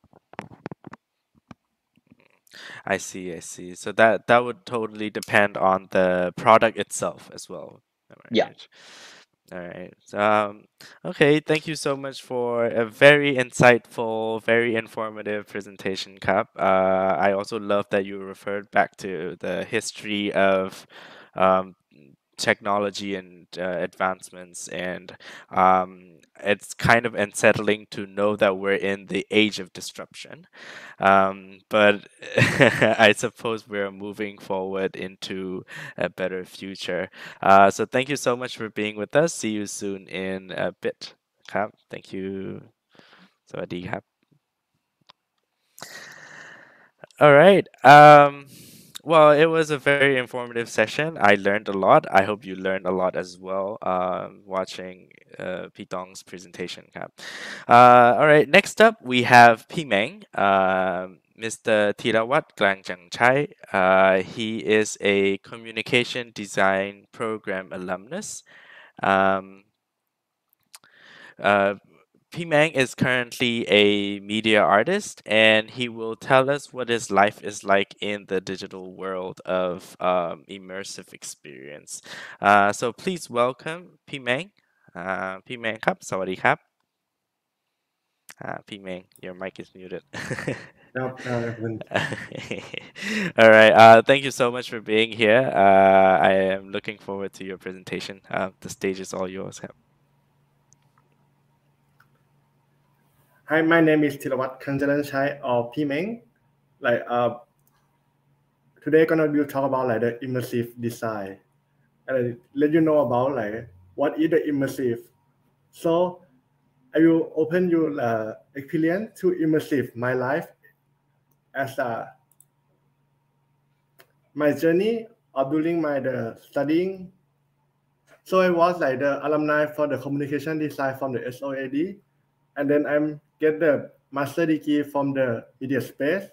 I see, I see. So that that would totally depend on the product itself as well. Yeah. All right. Um, okay. Thank you so much for a very insightful, very informative presentation, Cap. Uh, I also love that you referred back to the history of um, technology and uh, advancements and um, it's kind of unsettling to know that we're in the age of disruption um, but i suppose we're moving forward into a better future uh, so thank you so much for being with us see you soon in a bit ครับ thank you สวัสดีครับ all right um well, it was a very informative session. I learned a lot. I hope you learned a lot as well um, watching uh, P Tong's presentation. Uh, all right, next up we have P Meng, uh, Mr. Theerawat Klangjareonchai. Uh, he is a communication design program alumnus. Um, uh, P Meng is currently a media artist, and he will tell us what his life is like in the digital world of um, immersive experience. Uh, so please welcome P Meng. Uh, P Meng, ครับสวัสดีครับ uh, P Meng, your mic is muted. No, no, All right. Uh, thank you so much for being here. Uh, I am looking forward to your presentation. Uh, the stage is all yours. Hi, my name is Theerawat Klangjareonchai or P Meng. Like uh, today I'm gonna be talk about like the immersive design and let you know about like what is the immersive. So I will open your uh, experience to immersive my life as a my journey of doing my the studying. So I was like the alumni for the communication design from the SOAD, and then I'm get the master degree from the media space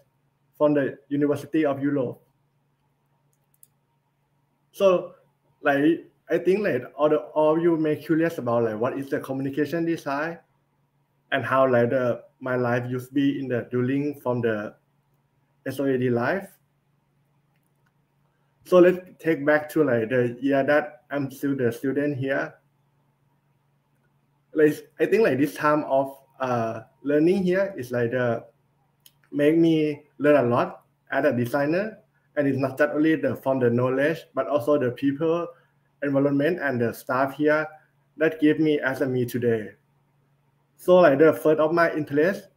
from the University of Europe. So like I think like all the all you may curious about like what is the communication design and how like the my life used to be in the during from the SOAD life. So let's take back to like the year that I'm still the student here. Like I think like this time of uh, learning here is like the make me learn a lot as a designer and it's not just only the from the knowledge but also the people environment and the staff here that give me as a me today. So like the first of my interest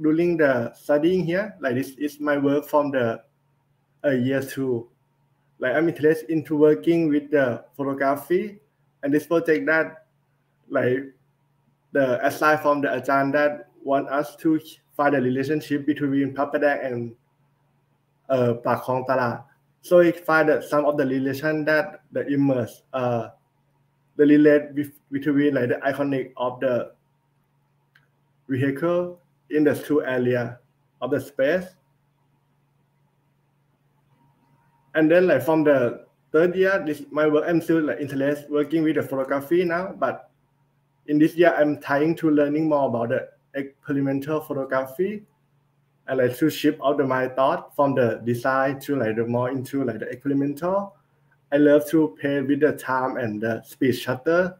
during the studying here like this is my work from the uh, year two. Like i'm interested into working with the photography and this project that like the aside from the ajahn that want us to find a relationship between Papadang and uh, Pak Khlong Talat. So we find that some of the relation that the immerse, uh, the relate between like the iconic of the vehicle in the two area of the space. And then like from the third year, this my work I'm still like interest working with the photography now, but in this year, I'm trying to learning more about the experimental photography and like to shift out the my thought from the design to like the more into like the experimental. I love to play with the time and the speed shutter.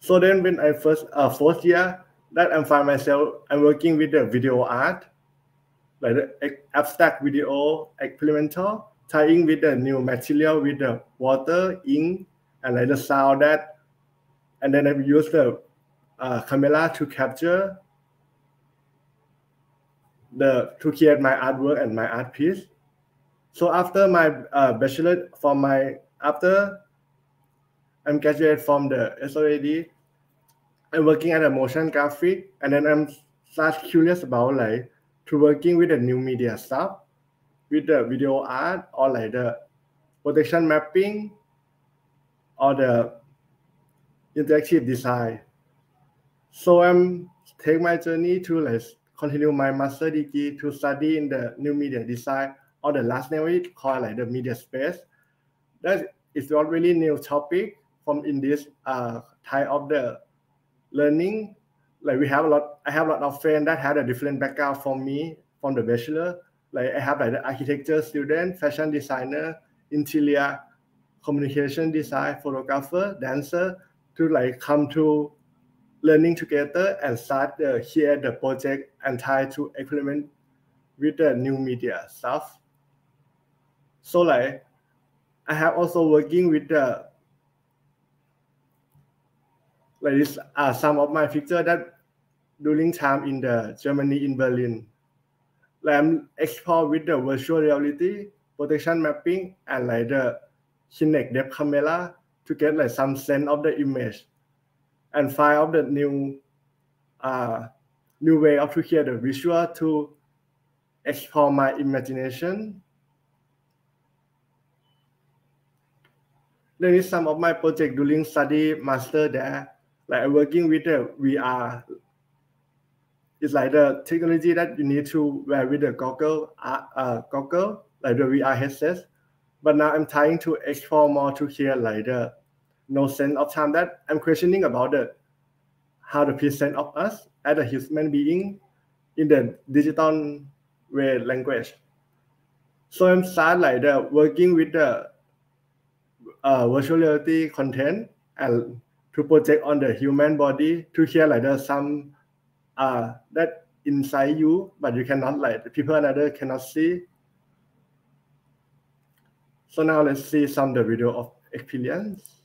So then when I first uh, fourth year that I find myself I'm working with the video art, like the abstract video experimental, tying with the new material with the water, ink, and like the sound that and then I use the uh, camera to capture the to create my artwork and my art piece. So after my uh, bachelor, from my after I'm graduated from the SOAD, I'm working at a motion graphic, and then I'm start curious about like to working with the new media stuff, with the video art or like the projection mapping or the interactive design. So I'm take my journey to like continue my master degree to study in the new media design or the last name we call like the media space. That is not really new topic from in this uh, type of the learning. Like we have a lot, I have a lot of friends that had a different background from me from the bachelor. Like I have like the architecture student, fashion designer, interior, communication design, photographer, dancer to like come to learning together and start uh, here the project and try to experiment with the new media stuff. So like I have also working with the like this are some of my picture that during time in the Germany in Berlin. Like I'm explore with the virtual reality, projection mapping, and like the Kinect depth camera to get like some sense of the image and find out the new uh, new way of to hear the visual to explore my imagination. There is some of my project during study master there, like working with the VR. It's like the technology that you need to wear with the goggle, uh, uh, goggle, like the VR headsets. But now I'm trying to explore more to hear like the no sense of time that I'm questioning about the how the present of us as a human being in the digital way language. So I'm start like the working with the uh, virtual reality content and to project on the human body to hear like the some uh, that inside you, but you cannot like the people another cannot see. So now let's see some of the video of experience.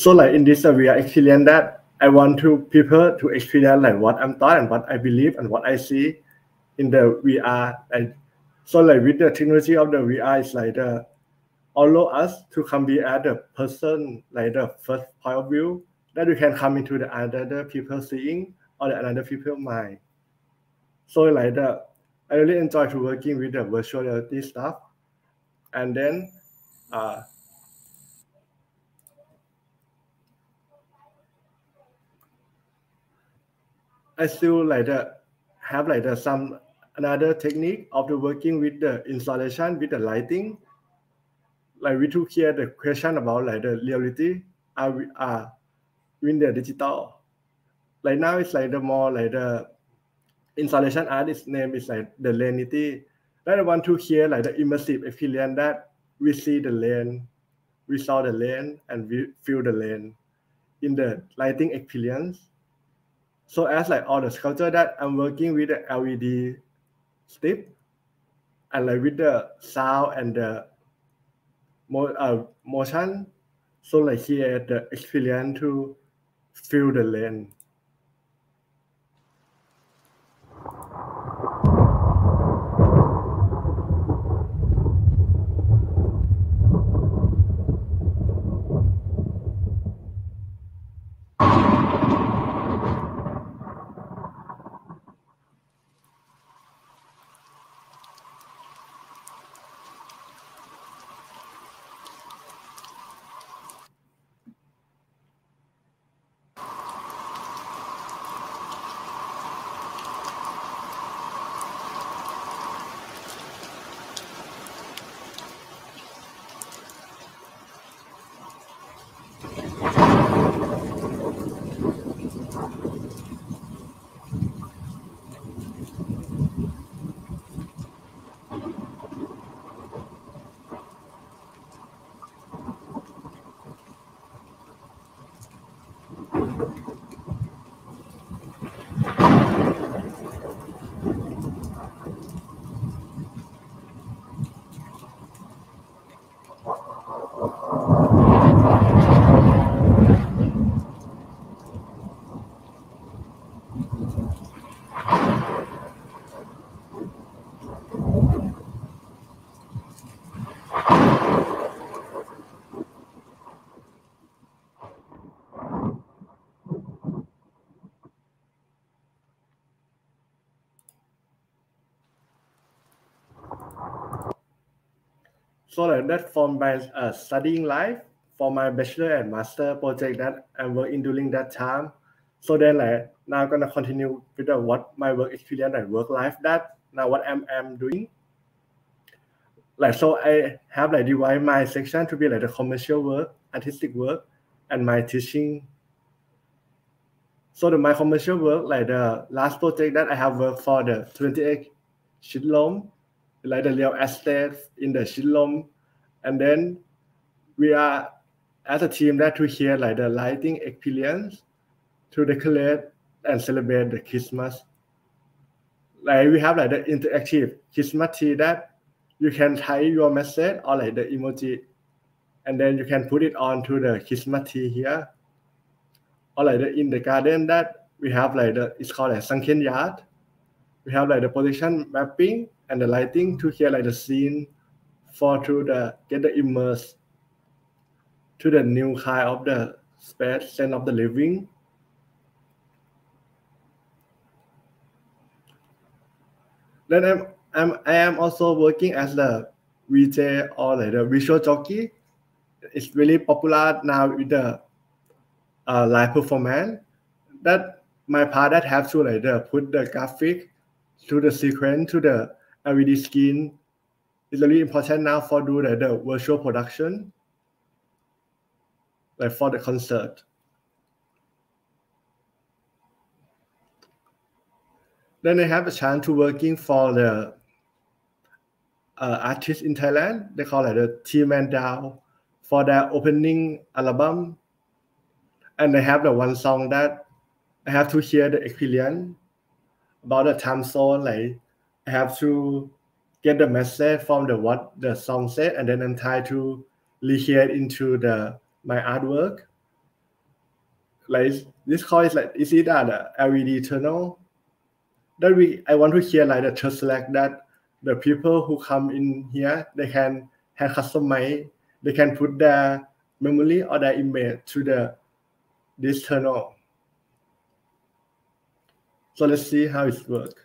So like in this uh, we are experience that I want to people to experience like what I'm taught and what I believe and what I see in the VR. And so like with the technology of the VR is like the allow us to come be at the person like the first point of view that we can come into the other people seeing or the another people mind. So like the I really enjoy to working with the virtual reality stuff. And then uh, I still like the, have like the, some another technique of the working with the installation with the lighting. Like we took here the question about like the reality are we are in the digital. Like now it's like the more like the installation artist name is like the Lanity. That I want to hear like the immersive experience that we see the lane, we saw the lane and we feel the lane in the lighting experience so as like all the sculpture that I'm working with the LED strip and like with the sound and the mo- uh, motion. So like here the experience to feel the lens. Like that formed my uh, studying life for my bachelor and master project that I'm working during that time. So then like now I'm gonna continue with the, what my work experience and work life that now what I'm, I'm doing. Like so I have like divide my section to be like the commercial work, artistic work, and my teaching. So the my commercial work, like the last project that I have worked for the 28 Chidlom, like the real estate in the Chidlom. And then we are as a team that to hear like the lighting experience to decorate and celebrate the Christmas. Like we have like the interactive Christmas tree that you can type your message or like the emoji and then you can put it onto the Christmas tree here. Or like the, in the garden that we have like the it's called a sunken yard. We have like the position mapping and the lighting to hear like the scene for to the get the immersed to the new kind of the space sense of the living. Then I'm, I'm I am also working as the VJ or like the visual jockey. It's really popular now with the uh, live performance. That my part that have to like the put the graphic to the sequence to the LED screen is really important now for do the, the virtual production, like for the concert. Then I have a chance to working for the uh, artist in Thailand. They call it the Team and Down for their opening album. And they have the one song that I have to hear the experience about the time zone. Like have to get the message from the what the song said, and then I'm trying to recreate into the my artwork. Like this call is like is it that the LED tunnel? That we I want to hear like the select that the people who come in here they can have customize they can put their memory or their image to the this tunnel. So let's see how it works.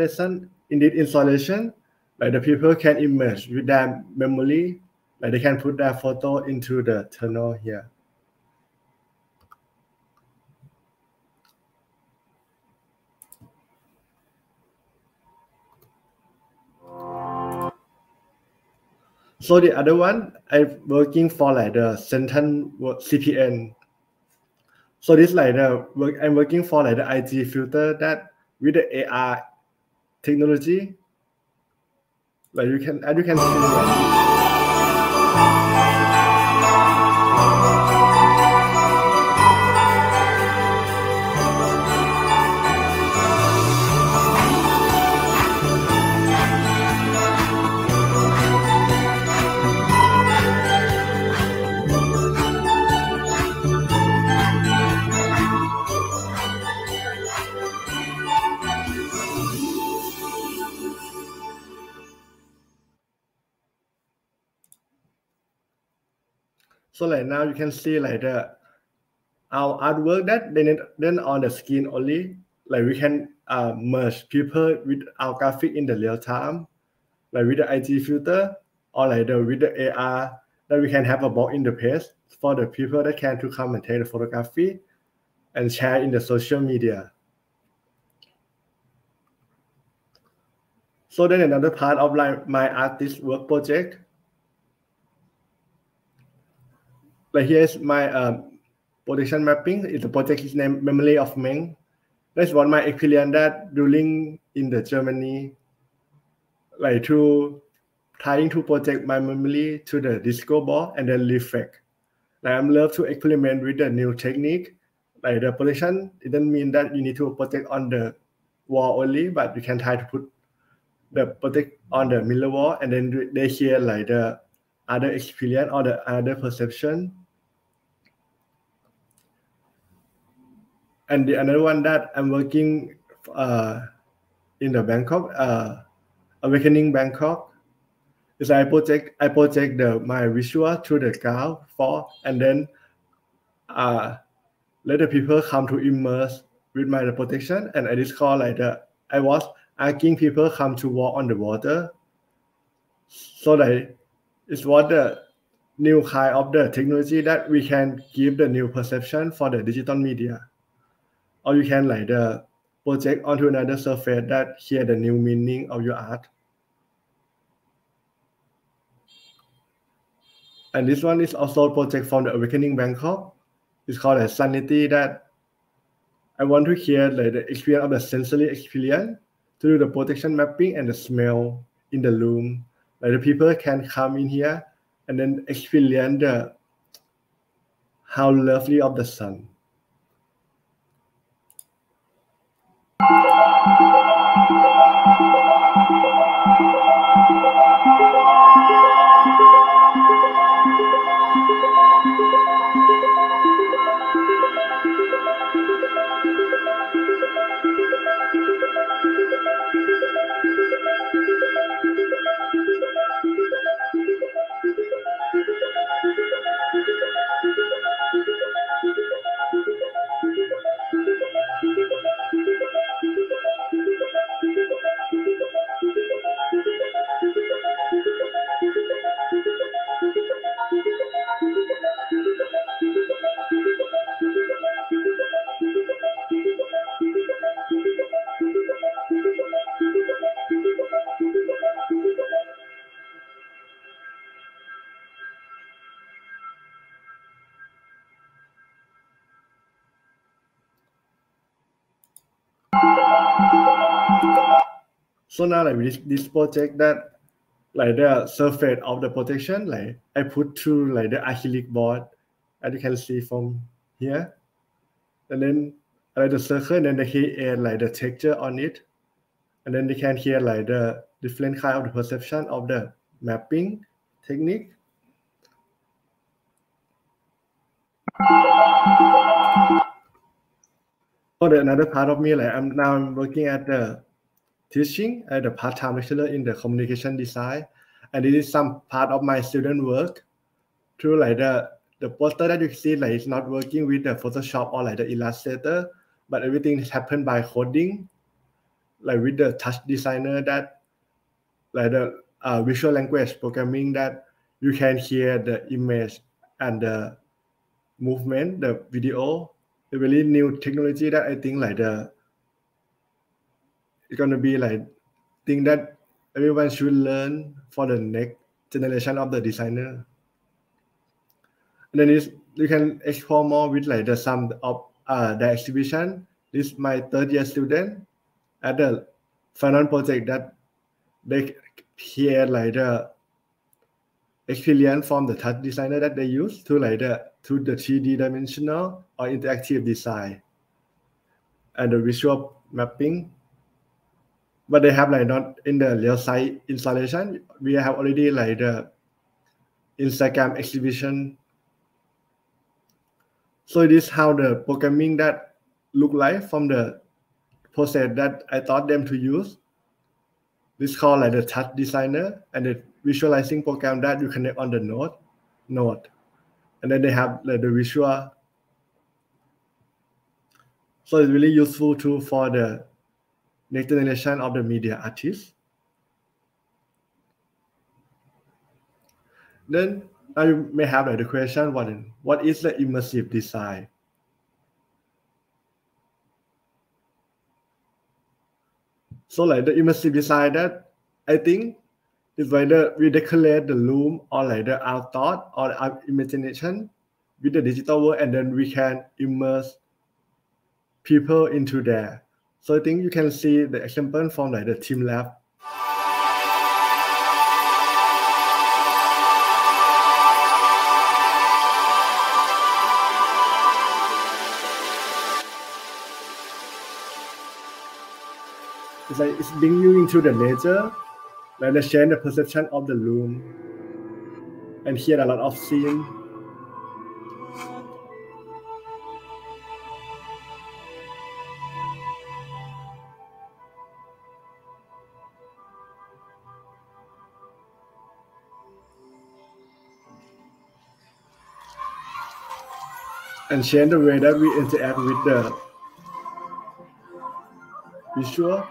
Installation, in this installation, like the people can image with their memory, like they can put their photo into the tunnel here. So the other one, I'm working for like the sentence CPN. So this like the work I'm working for like the IG filter that with the AR technology, like you can as you can see. So like now you can see like the our artwork that then then on the screen only like we can uh, merge people with our graphic in the real time like with the IG filter or like the with the AR that we can have a box in the page for the people that can to come and take the photography and share in the social media. So then another part of like my artist work project. Like here's my um, projection mapping. It's a project is named Memory of Meng. That's what my experience that during in the Germany, like to trying to project my memory to the disco ball and then reflect. Like I'm love to experiment with the new technique. Like the projection, it doesn't mean that you need to project on the wall only, but you can try to put the project on the mirror wall and then they hear like the other experience or the other perception. And the another one that I'm working uh, in the Bangkok, uh, Awakening Bangkok, is I project I project the my visual to the crowd for and then uh, let the people come to immerse with my projection and I just call like the I was asking people come to walk on the water. So that it's what the new kind of the technology that we can give the new perception for the digital media. Or you can like the project onto another surface that hear the new meaning of your art. And this one is also a project from the Awakening Bangkok. It's called a Sanity that I want to hear like the experience of the sensory experience to do the projection mapping and the smell in the room. Like the people can come in here and then experience the how lovely of the sun. So now like this, this project that like the surface of the projection, like I put through like the acrylic board, as you can see from here. And then like the circle and then they hear uh, like the texture on it. And then they can hear like the different kind of the perception of the mapping technique. For the another part of me, like I'm now I'm working at the teaching at the part-time lecturer in the communication design. And this is some part of my student work through like the the poster that you see like it's not working with the Photoshop or like the Illustrator, but everything is happened by coding, like with the touch designer that like the uh, visual language programming that you can hear the image and the movement, the video, the really new technology that I think like the it's gonna be like thing that everyone should learn for the next generation of the designer. And then is you can explore more with like the some of uh, the exhibition. This is my third year student at the final project that they hear like the experience from the TouchDesigner that they use to like the to the 3D dimensional or interactive design and the visual mapping but they have like not in the real site installation. We have already like the Instagram exhibition. So this how the programming that look like from the process that I taught them to use. This called like the TouchDesigner and the visualizing program that you connect on the node node. and then they have like, the visual. So it's really useful too for the next generation of the media artists. Then I may have like the question, what, what is the immersive design? So like the immersive design that I think is whether we decorate the room or like the our thought or our imagination with the digital world and then we can immerse people into there. So I think you can see the example from like the teamLab It's like it's bringing you into the nature, like the change the perception of the room, and hear a lot of scene. And change the way that we interact with the visual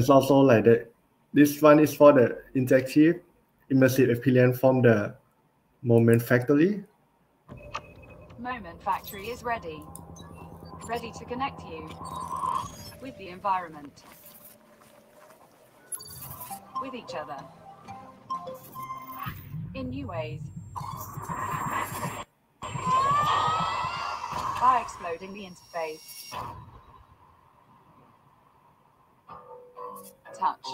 it's also like the this one is for the interactive immersive experience from the moment factory. Moment factory is ready. Ready to connect you with the environment. With each other. In new ways. By exploding the interface touch.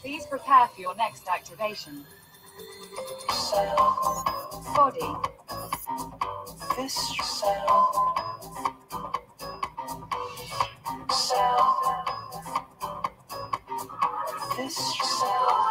Please prepare for your next activation. Body. Portable.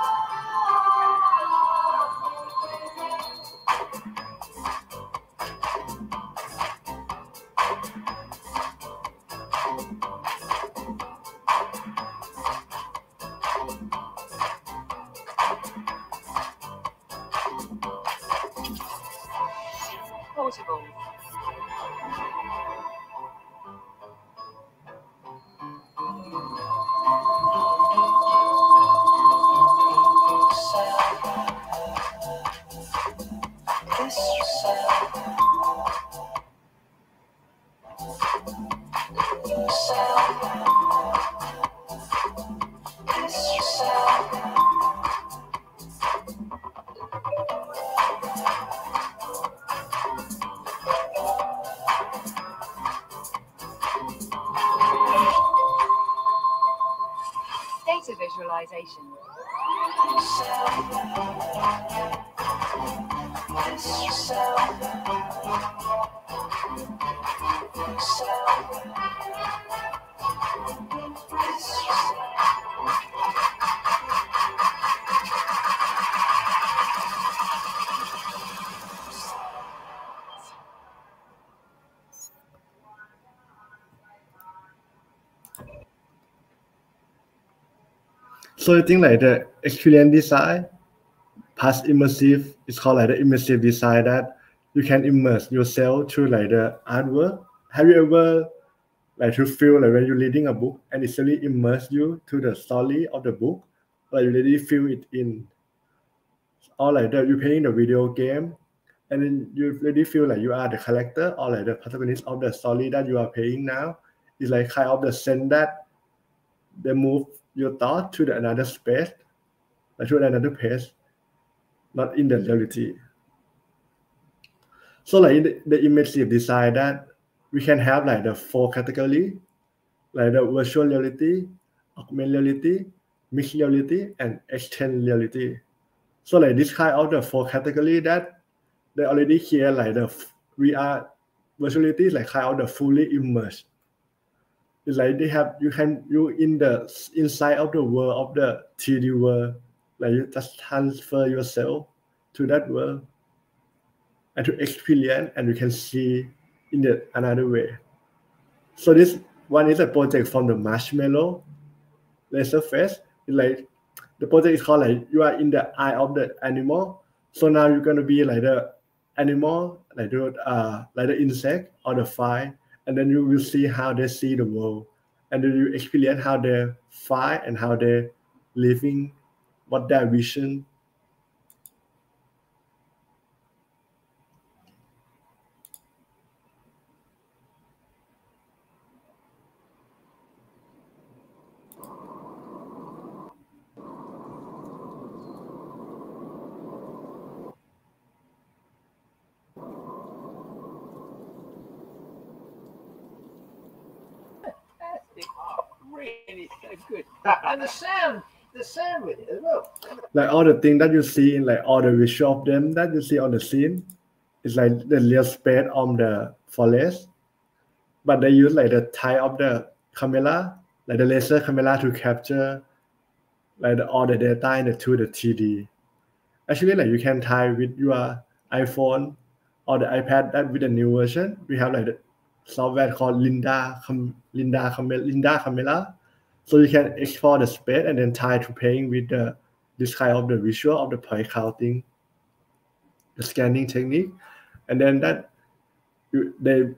So I think like the experience design past immersive is called like the immersive design that you can immerse yourself through like the artwork. Have you ever like to feel like when you're reading a book and it's really immerse you to the story of the book, like you really feel it in. Or like that you're playing the video game and then you really feel like you are the character or like the protagonist of the story that you are playing now. It's like kind of the sense that they move your thought to the another space, like uh, to another place, not in the reality. So like the, the immersive design that we can have like the four category. like the virtual reality, augmented reality, mixed reality, and extended reality. So like this kind of the four category that they already here like the VR virtual reality like kind of the fully immersed. It's like they have you can you in the inside of the world of the 3D world, like you just transfer yourself to that world and to experience and you can see in the another way. So this one is a project from the Marshmallow Laser Feast. It's like the project is called like you are in the eye of the animal. So now you're gonna be like the animal, like the uh like the insect or the fly, and then you will see how they see the world. And then you experience how they fight and how they're living, what their vision fantastic. Really so good. And the sound, the sound with it as well. Like all the things that you see in like all the visual of them that you see on the scene is like the real space on the forest but they use like the type of the camera like the laser camera to capture like the, all the data in the to the 3d actually like you can tie with your iphone or the ipad that with the new version. We have like the software called linda Cam- linda camera linda so you can explore the space and then try to playing with the this kind of the visual of the point counting, the scanning technique, and then that they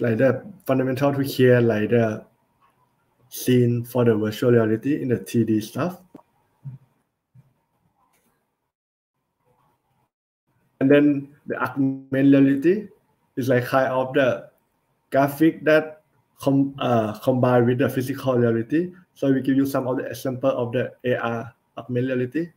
like the fundamental to create like the scene for the virtual reality in the 3D stuff. And then the augmented reality is like kind of the graphic that com, uh, combined with the physical reality. So we give you some of the example of the AR augmented reality.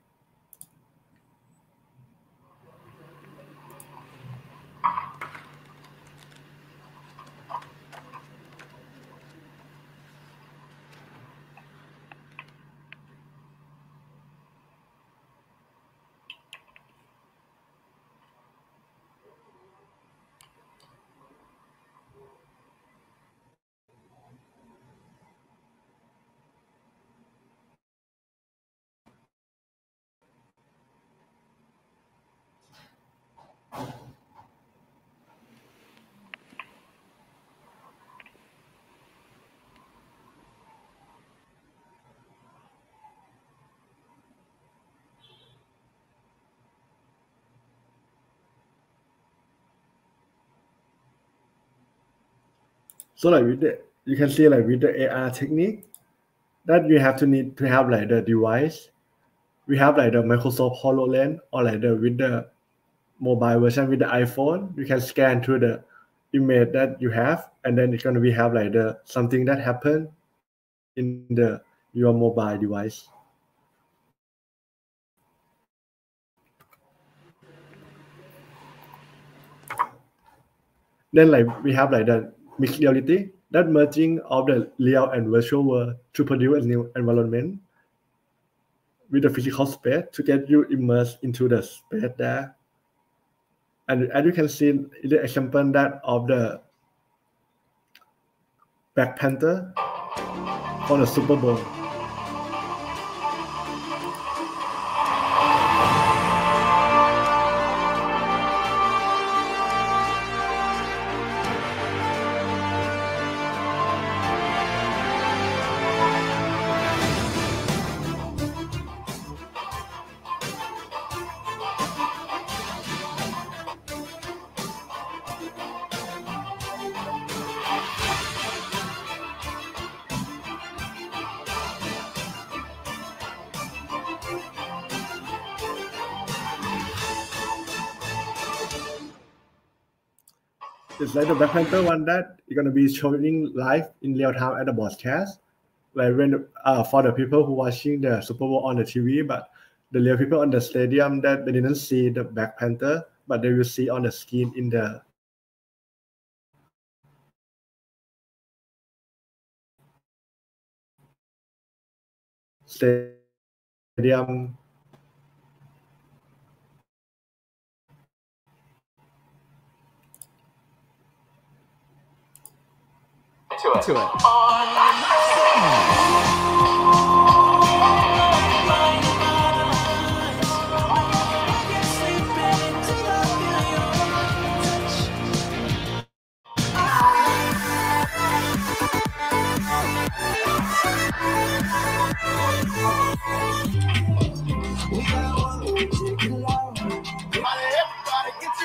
So like with the you can see like with the AR technique that you have to need to have like the device. We have like the Microsoft HoloLens or like the with the mobile version with the iPhone. You can scan through the image that you have, and then it's gonna be have like the something that happened in the your mobile device. Then like we have like the mixed reality, that merging of the real and virtual world to produce a new environment with the physical space to get you immersed into the space there. And as you can see in the example that of the Black Panther for the Super Bowl. like the Black Panther one that you're gonna be showing live in real time at the broadcast, like when uh, for the people who watching the Super Bowl on the TV, but the real people on the stadium that they didn't see the Black Panther, but they will see on the screen in the stadium to it. To it.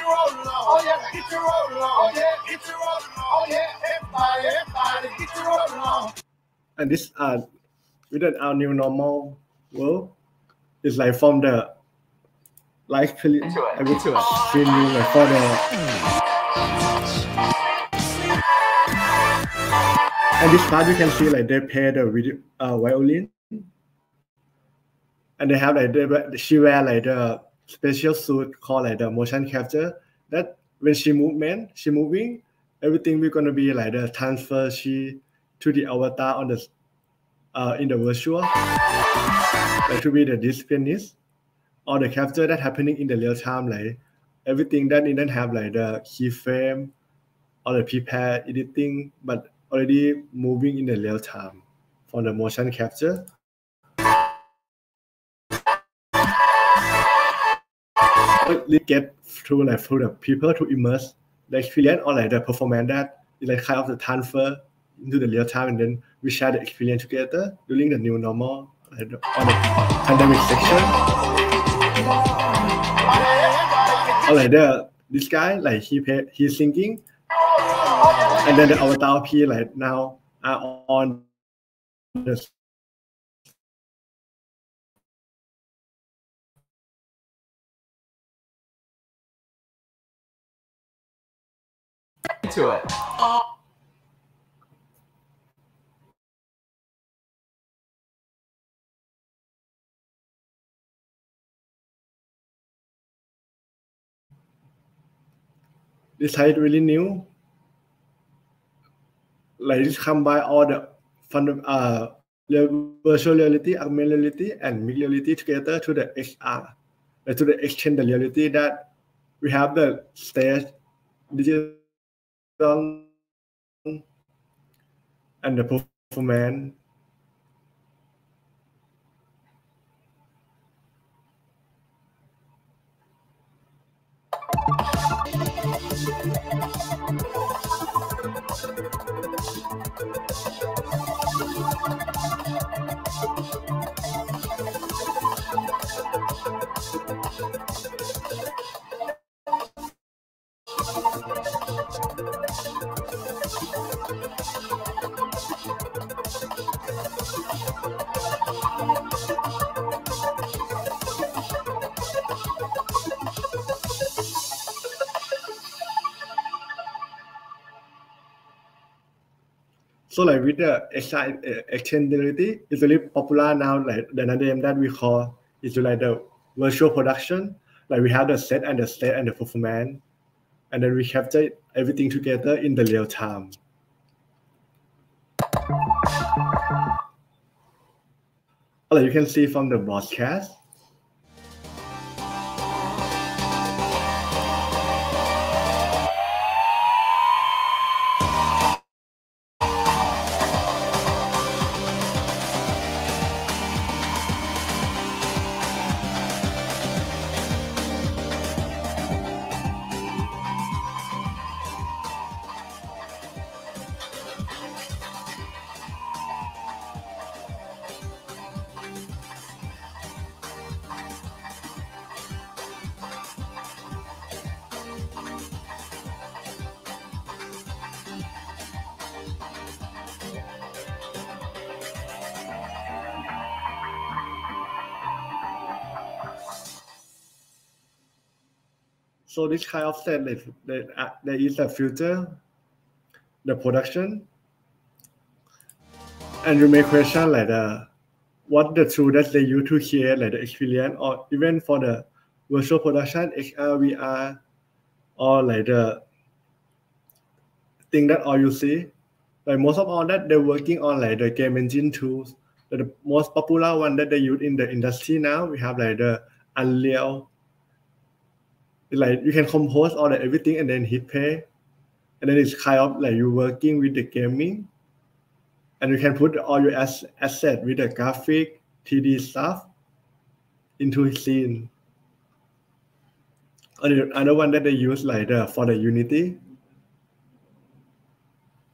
Your roll on. Oh yeah, get your roll on. Oh yeah, get your roll on. Oh yeah, everybody, everybody get your roll on. and this are within our new normal world it's like from the life experience To it. I would To it. feel you like for the and this part you can see like they play the video uh, violin and they have like they, she wear like the special suit called like the motion capture. That when she movement she moving everything we're gonna be like the transfer she to the avatar on the uh, in the virtual. Like to be the disciplinist or the capture that happening in the real time like everything that didn't have like the keyframe or the prepare editing but already moving in the real time for the motion capture really get through like through the people to immerse the experience or like the performance that is like kind of the transfer into the real time and then we share the experience together during the new normal like on the pandemic section. Or like the this guy like he pay, he's singing. And then the avatar P like now are on the To it. this site really new. Like this combine all the fund uh virtual reality, augmented reality, and mixed reality together to the XR, like to the extend the reality that we have the stage, digital, and the performance. So like with the extendability, it's really popular now. Like the name that we call is like the virtual production. Like we have the set and the state and the performance, and then we capture everything together in the real time. Like you can see from the broadcast. So this kind of set that that uh, there is a filter, the production, and you may question like the what the tool that they use to create like the experience or even for the virtual production XR VR or like the thing that all you see like most of all that they're working on like the game engine tools the most popular one that they use in the industry now, we have like the Unreal. Like you can compose all the everything and then hit play, and then it's kind of like you working with the gaming, and you can put all your as- asset with the graphic, 3D stuff into a scene. Another one that they use like the for the Unity.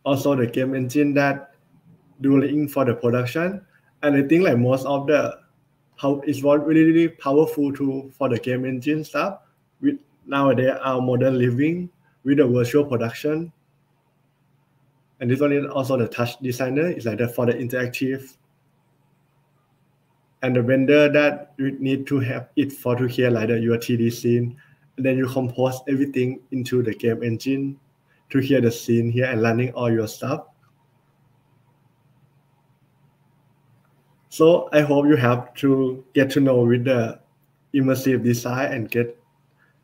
Also the game engine that doing for the production and I think like most of the how it's really really powerful tool for the game engine stuff. With nowadays our modern living with the virtual production. And this one is also the TouchDesigner. It's like that for the interactive. And the vendor that you need to have it for to create like the your 3D scene. And then you compose everything into the game engine to hear the scene here and running all your stuff. So I hope you have to get to know with the immersive design and get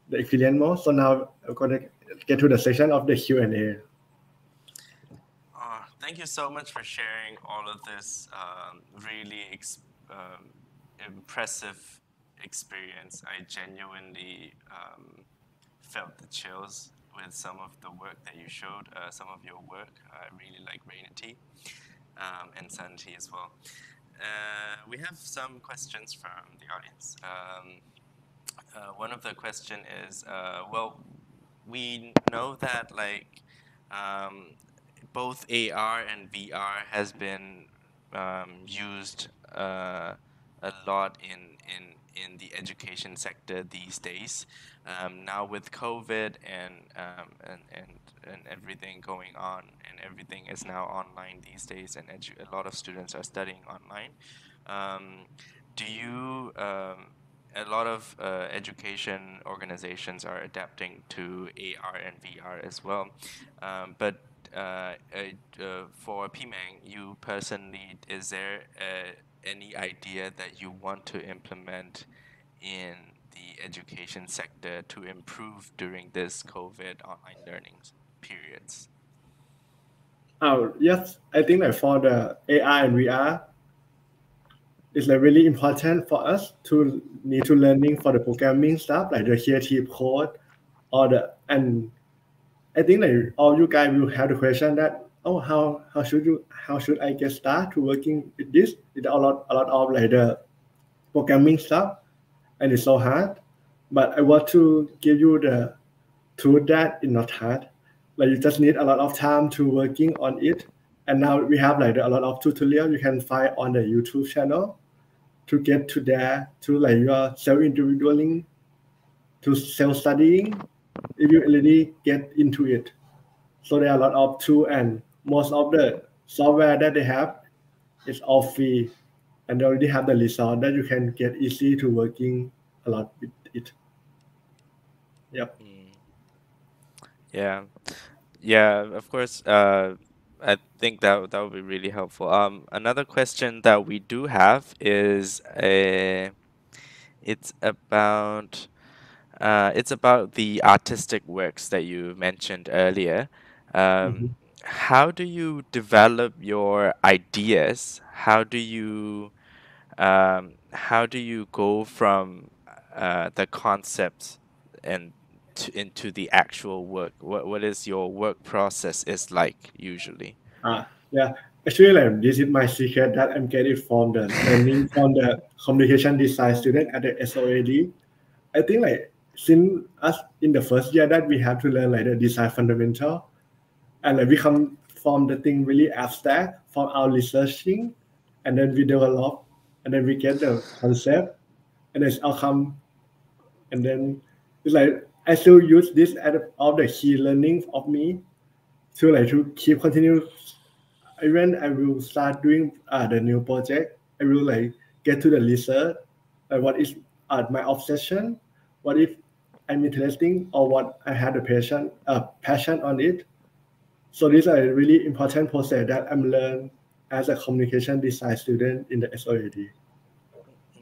the experience more. So now I'm going to get to the section of the Q&A. Uh, thank you so much for sharing all of this um, really ex- um, impressive experience. I genuinely um, felt the chills with some of the work that you showed, uh, some of your work. I really like Rainity um, and Sanity as well. Uh, we have some questions from the audience. Um, uh, one of the question is, uh, well, we know that like um, both AR and VR has been um, used uh, a lot in in in the education sector these days. Um, now with COVID and, um, and and and everything going on, and everything is now online these days, and a lot of students are studying online. Um, do you? A lot of uh, education organizations are adapting to AR and VR as well, um, but uh, uh, for P Meng, you personally, is there uh, any idea that you want to implement in the education sector to improve during this COVID online learning periods? Oh yes, I think that for the AR and VR, it's like really important for us to need to learning for the programming stuff like the creative code or the and I think like all you guys will have the question that oh how how should you how should I get started to working with this? It's a lot a lot of like the programming stuff and it's so hard. But I want to give you the truth that it's not hard. Like you just need a lot of time to working on it. And now we have like a lot of tutorial you can find on the YouTube channel to get to there to like your self-individualing to self-studying if you already get into it. So there are a lot of tools and most of the software that they have is all free and they already have the resource that you can get easy to working a lot with it. Yep. Yeah, yeah. Of course. Uh, I think that that would be really helpful. Um, another question that we do have is a. It's about. Uh, it's about the artistic works that you mentioned earlier. Um, How do you develop your ideas? How do you um, how do you go from uh, the concepts and to, into the actual work? What what is your work process is like usually? Ah, yeah. Actually, like this is my secret that I'm getting from the learning from the communication design student at the SOAD. I think like since us in the first year that we have to learn like the design fundamental, and like we come from the thing really abstract from our researching, and then we develop, and then we get the concept, and then outcome, and then it's like I still use this as all the key learning of me to like to keep continue even I will start doing uh, the new project, I will like get to the research, like what is uh, my obsession, what if I'm interesting or what I had a passion, uh, passion on it. So these are a really important process that I'm learned as a communication design student in the SOAD.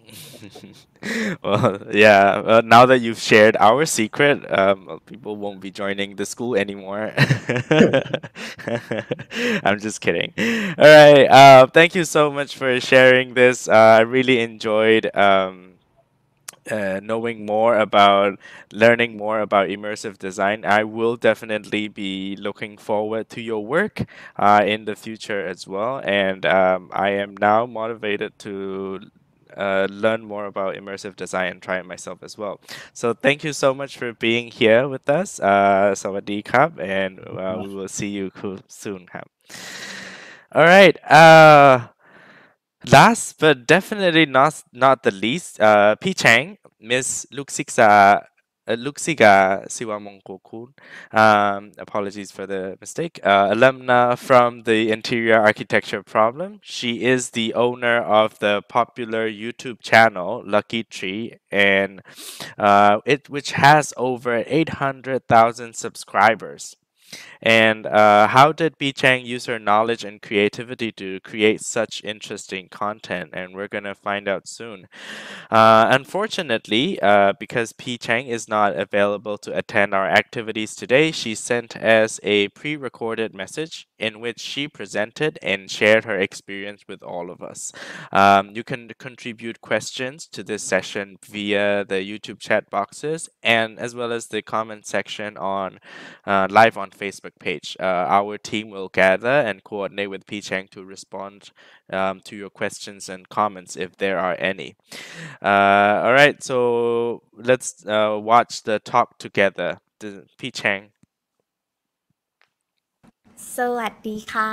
well, yeah. Uh, now that you've shared our secret, um, people won't be joining the school anymore. I'm just kidding. All right. Uh, thank you so much for sharing this. Uh, I really enjoyed. Um, uh, knowing more about learning more about immersive design i will definitely be looking forward to your work uh, in the future as well and um, i am now motivated to uh, learn more about immersive design and try it myself as well. So thank you so much for being here with us. Uh, Sawadee Kap, and uh, we will see you soon. All right. Uh, last but definitely not not the least, uh, P Cheng, Miss Luxixa uh, Lugsiga Siwamongkholkul. Um, apologies for the mistake. Uh, alumna from the Interior Architecture Problem. She is the owner of the popular YouTube channel Lucky Tree, and uh, it which has over 800,000 subscribers. And uh, how did P Cheng use her knowledge and creativity to create such interesting content? And we're gonna find out soon. Uh, unfortunately, uh, because P Cheng is not available to attend our activities today, she sent us a pre-recorded message in which she presented and shared her experience with all of us. Um, you can contribute questions to this session via the YouTube chat boxes and as well as the comment section on uh, live on Facebook page. Uh, our team will gather and coordinate with P Cheng to respond um, to your questions and comments if there are any. Uh, all right, so let's uh, watch the talk together. The P Cheng. สวัสดีค่ะ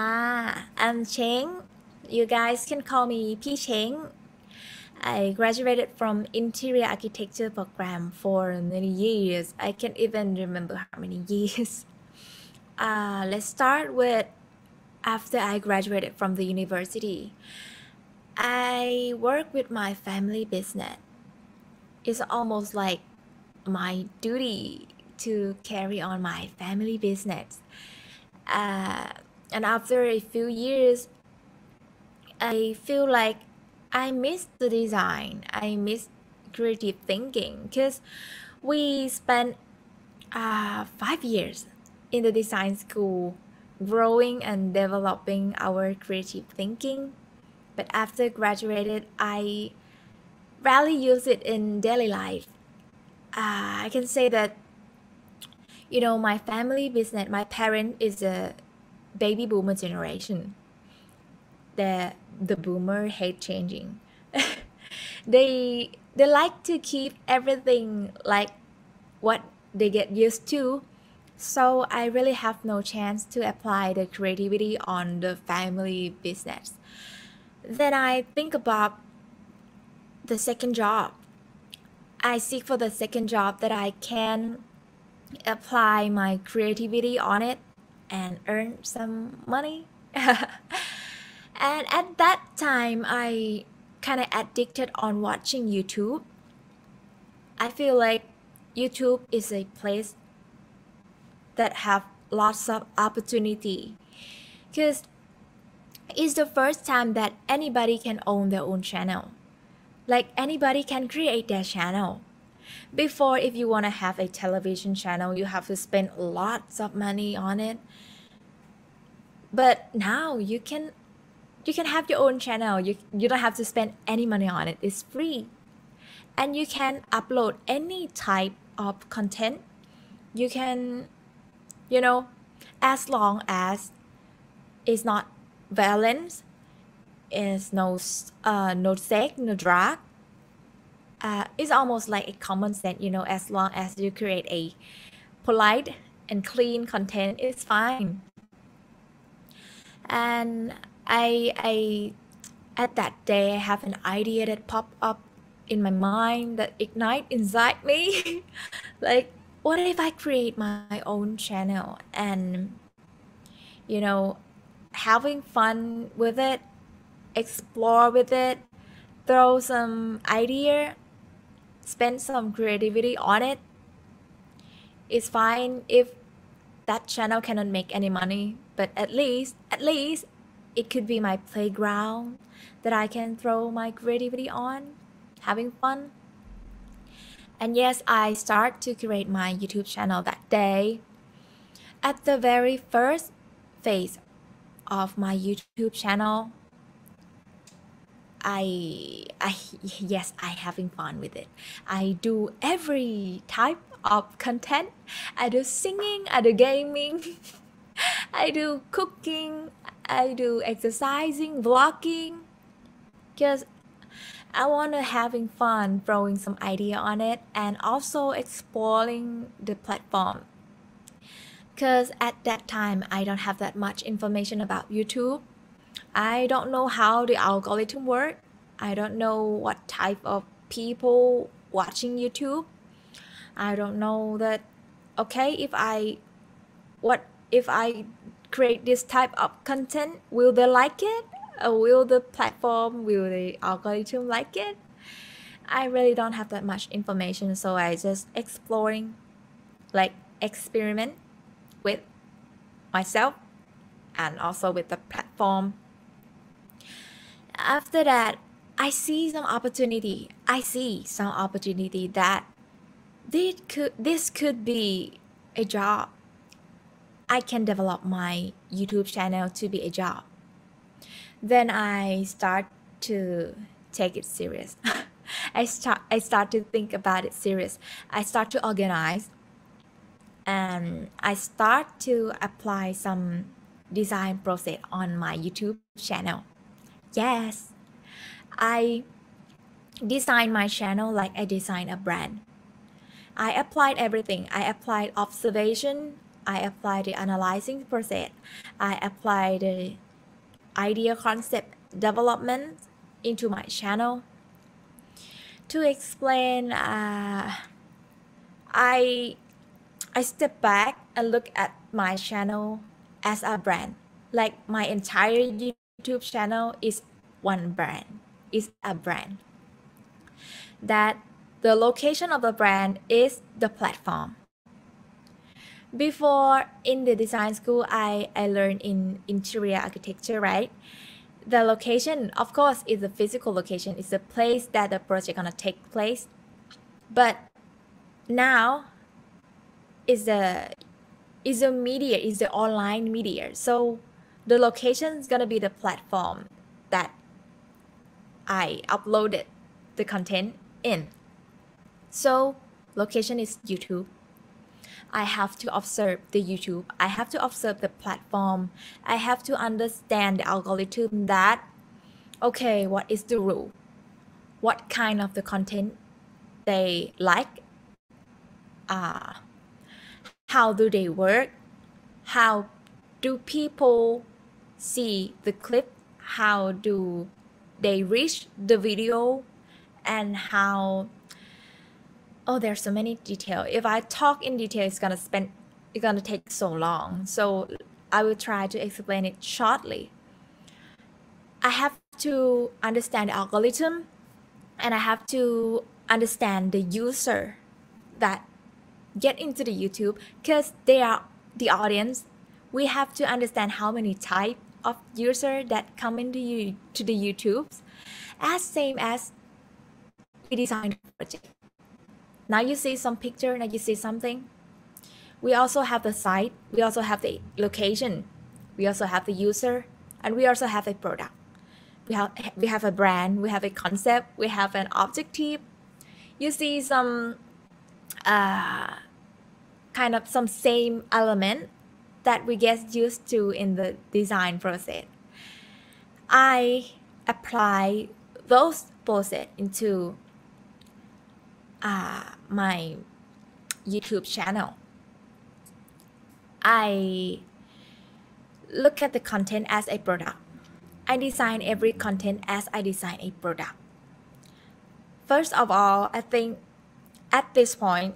I'm Cheng you guys can call me P Cheng I graduated from interior architecture program for many years I can't even remember how many years uh, let's start with after I graduated from the university. I work with my family business. It's almost like my duty to carry on my family business. Uh, and after a few years i feel like i miss the design. I miss creative thinking because we spent uh, five years in the design school growing and developing our creative thinking. But after graduated i rarely use it in daily life. Uh, i can say that you know my family business my parent is a baby boomer generation. The the boomer hate changing. They they like to keep everything like what they get used to so i really have no chance to apply the creativity on the family business then i think about the second job i seek for the second job that i can apply my creativity on it and earn some money. and at that time, I kind of addicted on watching YouTube. I feel like YouTube is a place that have lots of opportunity. Because it's the first time that anybody can own their own channel. Like anybody can create their channel. Before if you want to have a television channel you have to spend lots of money on it. But now you can you can have your own channel. You you don't have to spend any money on it. It's free. And you can upload any type of content. You can you know as long as it's not violence it's no uh no sex no drug uh, it's almost like a common sense, you know, as long as you create a polite and clean content, it's fine. And I, I, at that day, I have an idea that popped up in my mind that ignite inside me. like, what if I create my own channel and, you know, having fun with it, explore with it, throw some idea spend some creativity on it it's fine if that channel cannot make any money but at least at least it could be my playground that i can throw my creativity on having fun. And yes, I start to create my YouTube channel that day. At the very first phase of my YouTube channel, I I yes, I having fun with it. I do every type of content. I do singing, I do gaming, I do cooking, I do exercising, vlogging. Cause I wanna having fun throwing some idea on it and also exploring the platform. Cause at that time I don't have that much information about YouTube. I don't know how the algorithm work. I don't know what type of people watching YouTube. I don't know that okay if I what if I create this type of content will they like it or will the platform will the algorithm like it? I really don't have that much information so I just exploring like experiment with myself and also with the platform. After that i see some opportunity. I see some opportunity that this could this could be a job. I can develop my youtube channel to be a job then i start to take it serious i start i start to think about it serious i start to organize and i start to apply some design process on my youtube channel Yes, I design my channel like I design a brand. I applied everything. I applied observation. I applied the analyzing process. I applied the idea concept development into my channel. To explain, uh, I I step back and look at my channel as a brand. Like my entire YouTube channel is one brand, is a brand. That the location of the brand is the platform. Before in the design school, I, I learned in interior architecture, right? The location, of course, is the physical location, it's the place that the project gonna take place. But now is the is a media, is the online media. So the location is gonna be the platform that I uploaded the content in. So location is YouTube. I have to observe the YouTube. I have to observe the platform. I have to understand the algorithm that okay, what is the rule? What kind of the content they like? Uh, how do they work? How do people see the clip how do they reach the video and how oh there's so many detail. If i talk in detail it's gonna spend it's gonna take so long. So i will try to explain it shortly. I have to understand the algorithm and i have to understand the user that get into the youtube because they are the audience. We have to understand how many type of user that come into you to the YouTubes. As same as we design project. Now you see some picture, now you see something. We also have the site, we also have the location, we also have the user, and we also have a product. We have we have a brand, we have a concept, we have an objective. You see some uh, kind of some same element that we get used to in the design process. I apply those process into uh, my YouTube channel. I look at the content as a product. I design every content as I design a product. First of all, I think at this point,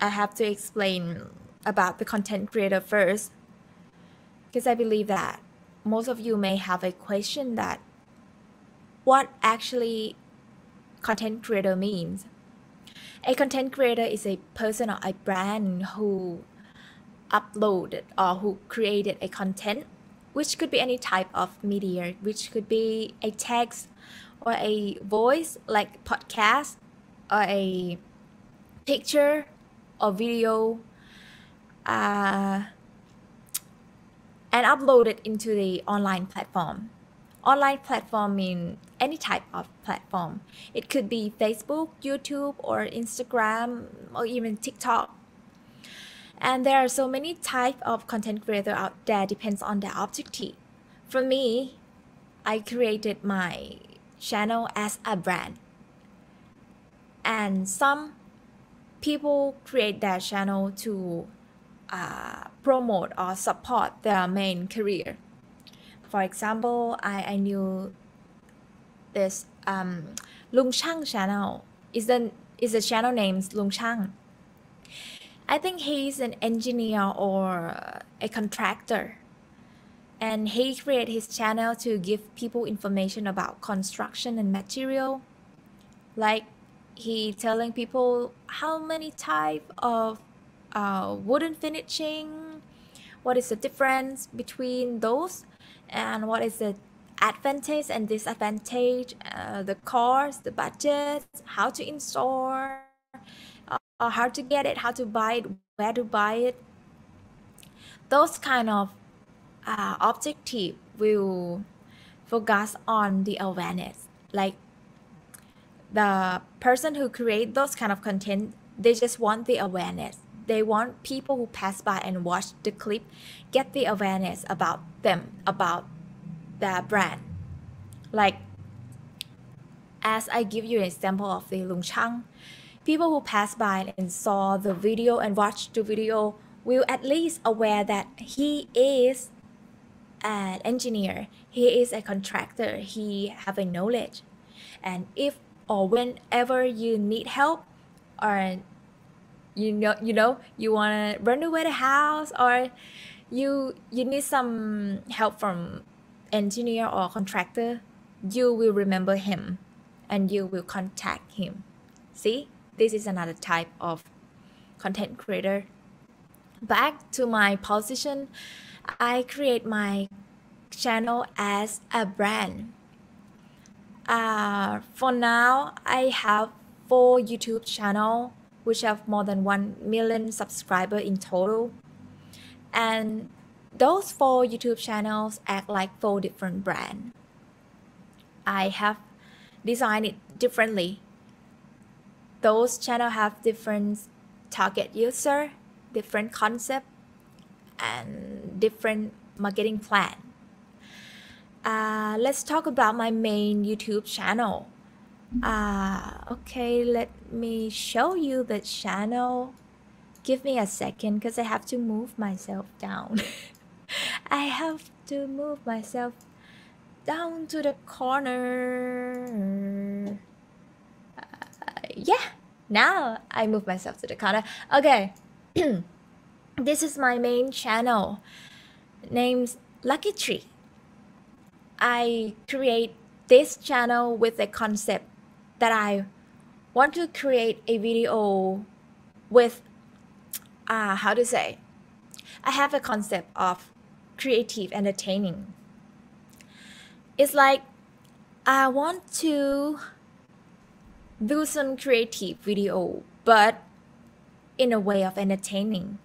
I have to explain about the content creator first because I believe that most of you may have a question that what actually content creator means. A content creator is a person or a brand who uploaded or who created a content which could be any type of media which could be a text or a voice like podcast or a picture or video uh, and upload it into the online platform. Online platform mean any type of platform. It could be Facebook, YouTube, or Instagram, or even TikTok. And there are so many type of content creator out there depends on their objective. For me, I created my channel as a brand. And some people create their channel to uh, promote or support their main career. For example, I, I knew this um, Lung Chang channel is the is the channel named Lung Chang. I think he's an engineer or a contractor. And he created his channel to give people information about construction and material. Like he telling people how many type of uh, wooden finishing, what is the difference between those, and what is the advantage and disadvantage, uh, the cost, the budget, how to install, uh, how to get it, how to buy it, where to buy it. Those kind of uh, objective will focus on the awareness. Like the person who create those kind of content, they just want the awareness. They want people who pass by and watch the clip get the awareness about them, about their brand. Like as I give you an example of the Lung Chang, people who pass by and saw the video and watched the video will at least aware that he is an engineer he is a contractor he have a knowledge and if or whenever you need help or you know you know you want to renovate a house or you you need some help from engineer or contractor you will remember him and you will contact him. See? This is another type of content creator. Back to my position i create my channel as a brand. Uh, for now i have four youtube channel which have more than 1 million subscriber in total. And those four youtube channels act like four different brands i have designed it differently. Those channel have different target user different concept and different marketing plan. Uh, let's talk about my main youtube channel uh, okay let me show you the channel. Give me a second because i have to move myself down. I have to move myself down to the corner. Uh, yeah now i move myself to the corner. Okay this is my main channel. Named lucky tree. I create this channel with a concept that i want to create a video with uh, how to say i have a concept of creative entertaining. It's like i want to do some creative video but in a way of entertaining.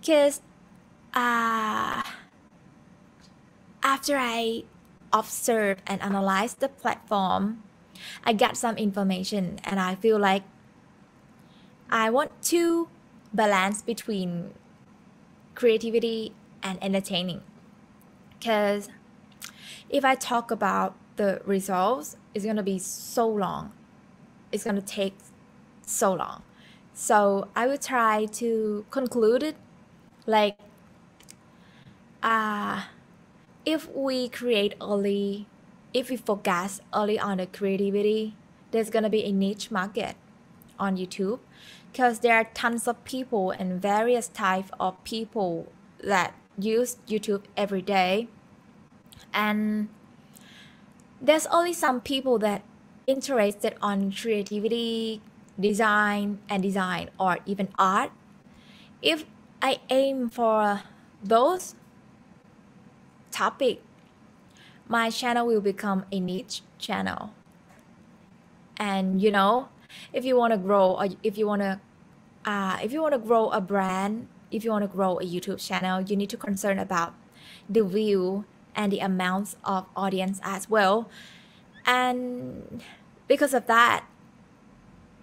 Because uh, after i observe and analyze the platform i got some information and i feel like i want to balance between creativity and entertaining. Because if i talk about the results it's going to be so long. It's going to take so long. So i will try to conclude it like uh if we create early if we focus early on the creativity there's to be a niche market on youtube because there are tons of people and various type of people that use youtube every day. And there's only some people that interested on creativity design and design or even art. If i aim for those topic my channel will become a niche channel. And you know if you want to grow or if you want to uh, if you want to grow a brand if you want to grow a youtube channel you need to concern about the view and the amounts of audience as well. And because of that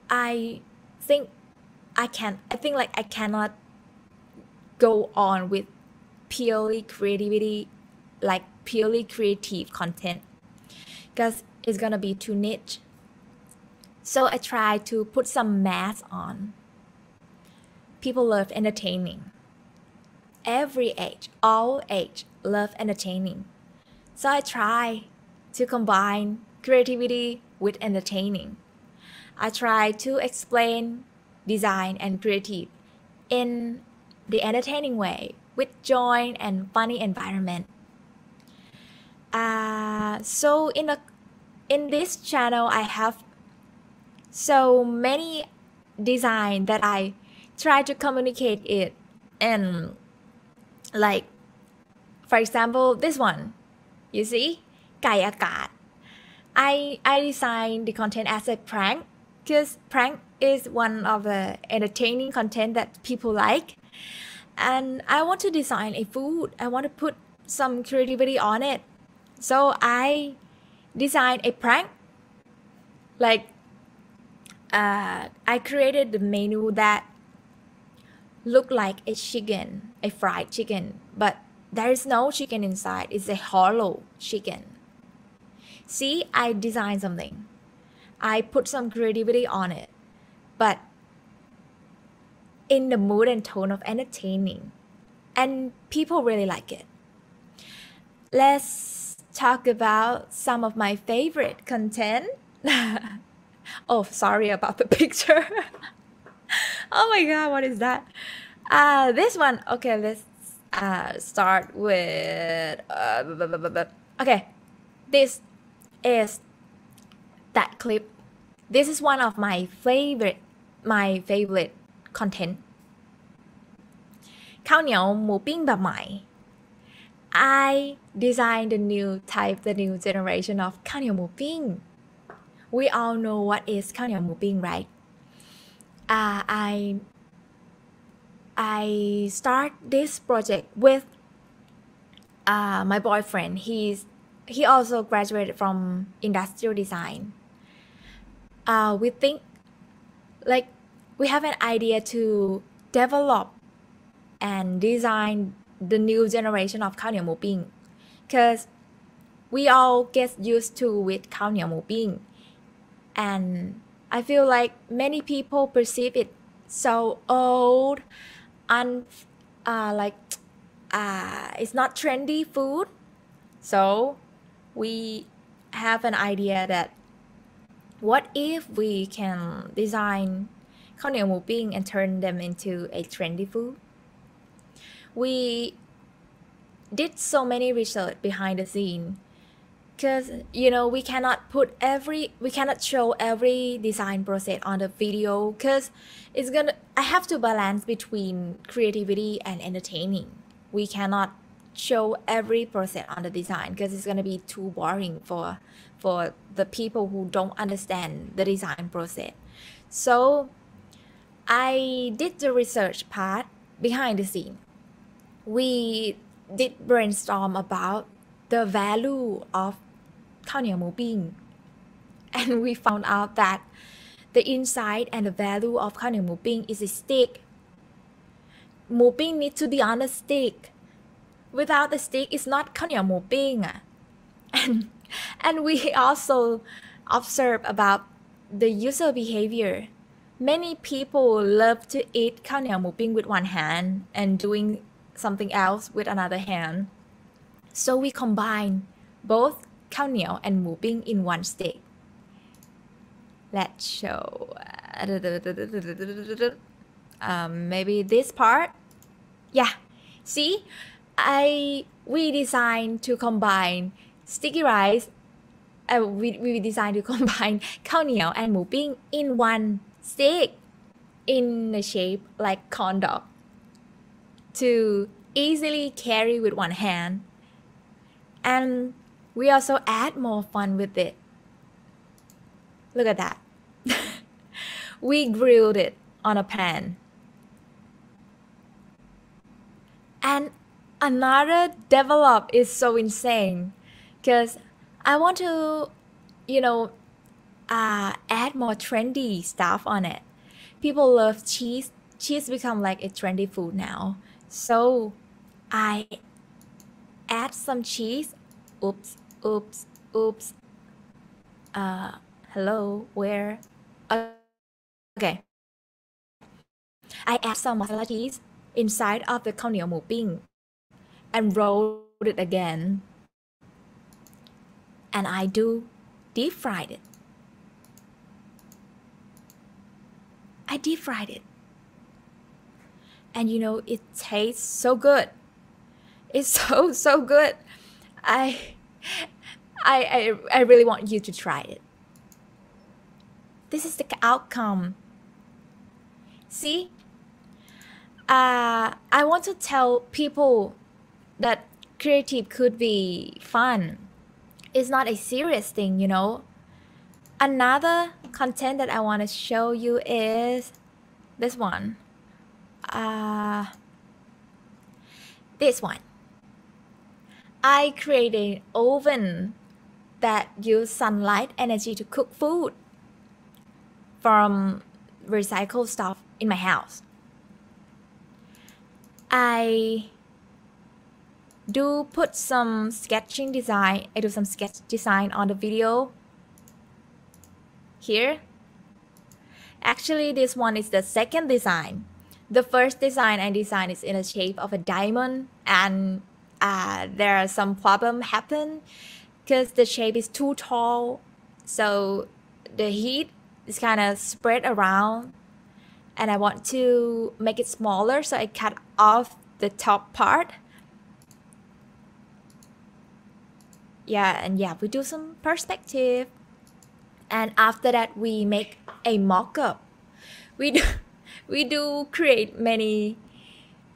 i think i can i think like i cannot go on with purely creativity like purely creative content because it's gonna be too niche. So i try to put some math on. People love entertaining. Every age all age love entertaining. So i try to combine creativity with entertaining. I try to explain design and creative in the entertaining way with joy and funny environment uh, so in the in this channel, I have so many design that I try to communicate it. And like for example this one you see? Gayakat. I I designed the content as a prank because prank is one of the entertaining content that people like. And I want to design a food. I want to put some creativity on it so I designed a prank like uh, I created the menu that looked like a chicken, a fried chicken, but there is no chicken inside. It's a hollow chicken. See, I designed something. I put some creativity on it, but in the mood and tone of entertaining. And people really like it. Let's talk about some of my favorite content. oh, sorry about the picture. oh my god, what is that? Uh, this one. Okay, let's uh, start with. Uh, bu- bu- bu- bu- bu- okay, this is that clip. This is one of my favorite, my favorite content. ข้าวเหนียวหมูปิ้งแบบใหม่ I designed the new type, the new generation of khao niao mu ping. We all know what is khao niao mu ping, right? Uh, I I start this project with uh, my boyfriend. He's he also graduated from industrial design. Uh, we think like we have an idea to develop and design the new generation of ข้าวเหนียวหมูปิ้ง because we all get used to with ข้าวเหนียวหมูปิ้ง and I feel like many people perceive it so old and uh, like uh, it's not trendy food. So we have an idea that what if we can design ข้าวเหนียวหมูปิ้ง and turn them into a trendy food? We did so many research behind the scene. Because you know we cannot put every we cannot show every design process on the video because it's gonna i have to balance between creativity and entertaining. We cannot show every process on the design because it's gonna be too boring for for the people who don't understand the design process. So i did the research part behind the scene we did brainstorm about the value of khao niao mu ping. And we found out that the inside and the value of khao niao mu ping is a stick. Mu ping needs to be on a stick. Without the stick, it's not khao niao mu ping. And, and we also observed about the user behavior. Many people love to eat khao niao mu ping with one hand and doing something else with another hand. So we combine both khao niao and mu in one stick. Let's show. Um, maybe this part. Yeah. See, I we designed to combine sticky rice. Uh, we, we designed to combine khao niao and mu in one stick in the shape like corn dog to easily carry with one hand and we also add more fun with it look at that we grilled it on a pan. And another develop is so insane because I want to, you know, uh, add more trendy stuff on it. People love cheese. Cheese become like a trendy food now. So I add some cheese. Oops, oops, oops. Uh, hello, where? Uh, okay. I add some mozzarella cheese inside of the khao niao mu ping and roll it again. And I do deep fried it. I deep fried it. And you know, it tastes so good. It's so, so good. I, I, I, I really want you to try it. This is the outcome. See? Uh, I want to tell people that creative could be fun. It's not a serious thing, you know. Another content that I want to show you is this one. Uh, this one. I created an oven that use sunlight energy to cook food from recycled stuff in my house. I do put some sketching design. I do some sketch design on the video here. Actually, this one is the second design. The first design I designed is in the shape of a diamond and uh, there are some problem happen because the shape is too tall. So the heat is kind of spread around and I want to make it smaller. So I cut off the top part yeah and yeah we do some perspective and after that we make a mock-up we do we do create many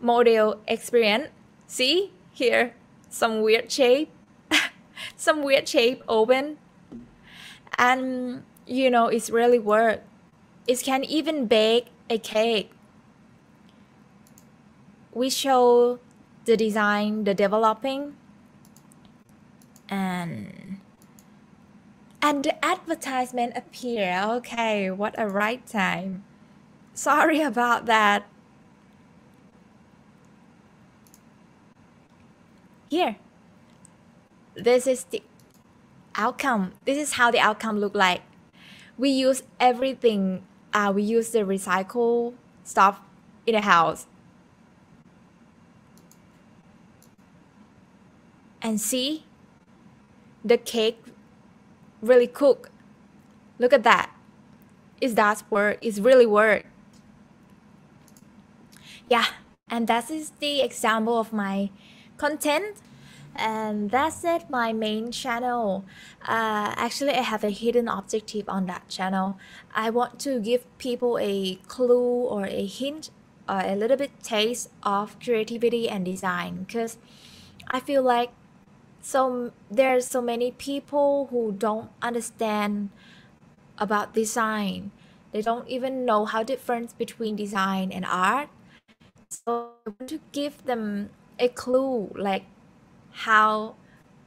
model experience. See here some weird shape. Some weird shape open. And you know it's really work it can even bake a cake. We show the design the developing. And and the advertisement appear. Okay what a right time sorry about that here this is the outcome this is how the outcome look like we use everything uh, we use the recycle stuff in the house and see the cake really cook. Look at that. Is does work? It's really work. Yeah, and that is the example of my content. And that's it, my main channel. Uh, actually, I have a hidden objective on that channel. I want to give people a clue or a hint, uh, a little bit taste of creativity and design because I feel like so there are so many people who don't understand about design they don't even know how difference between design and art so I want to give them a clue like how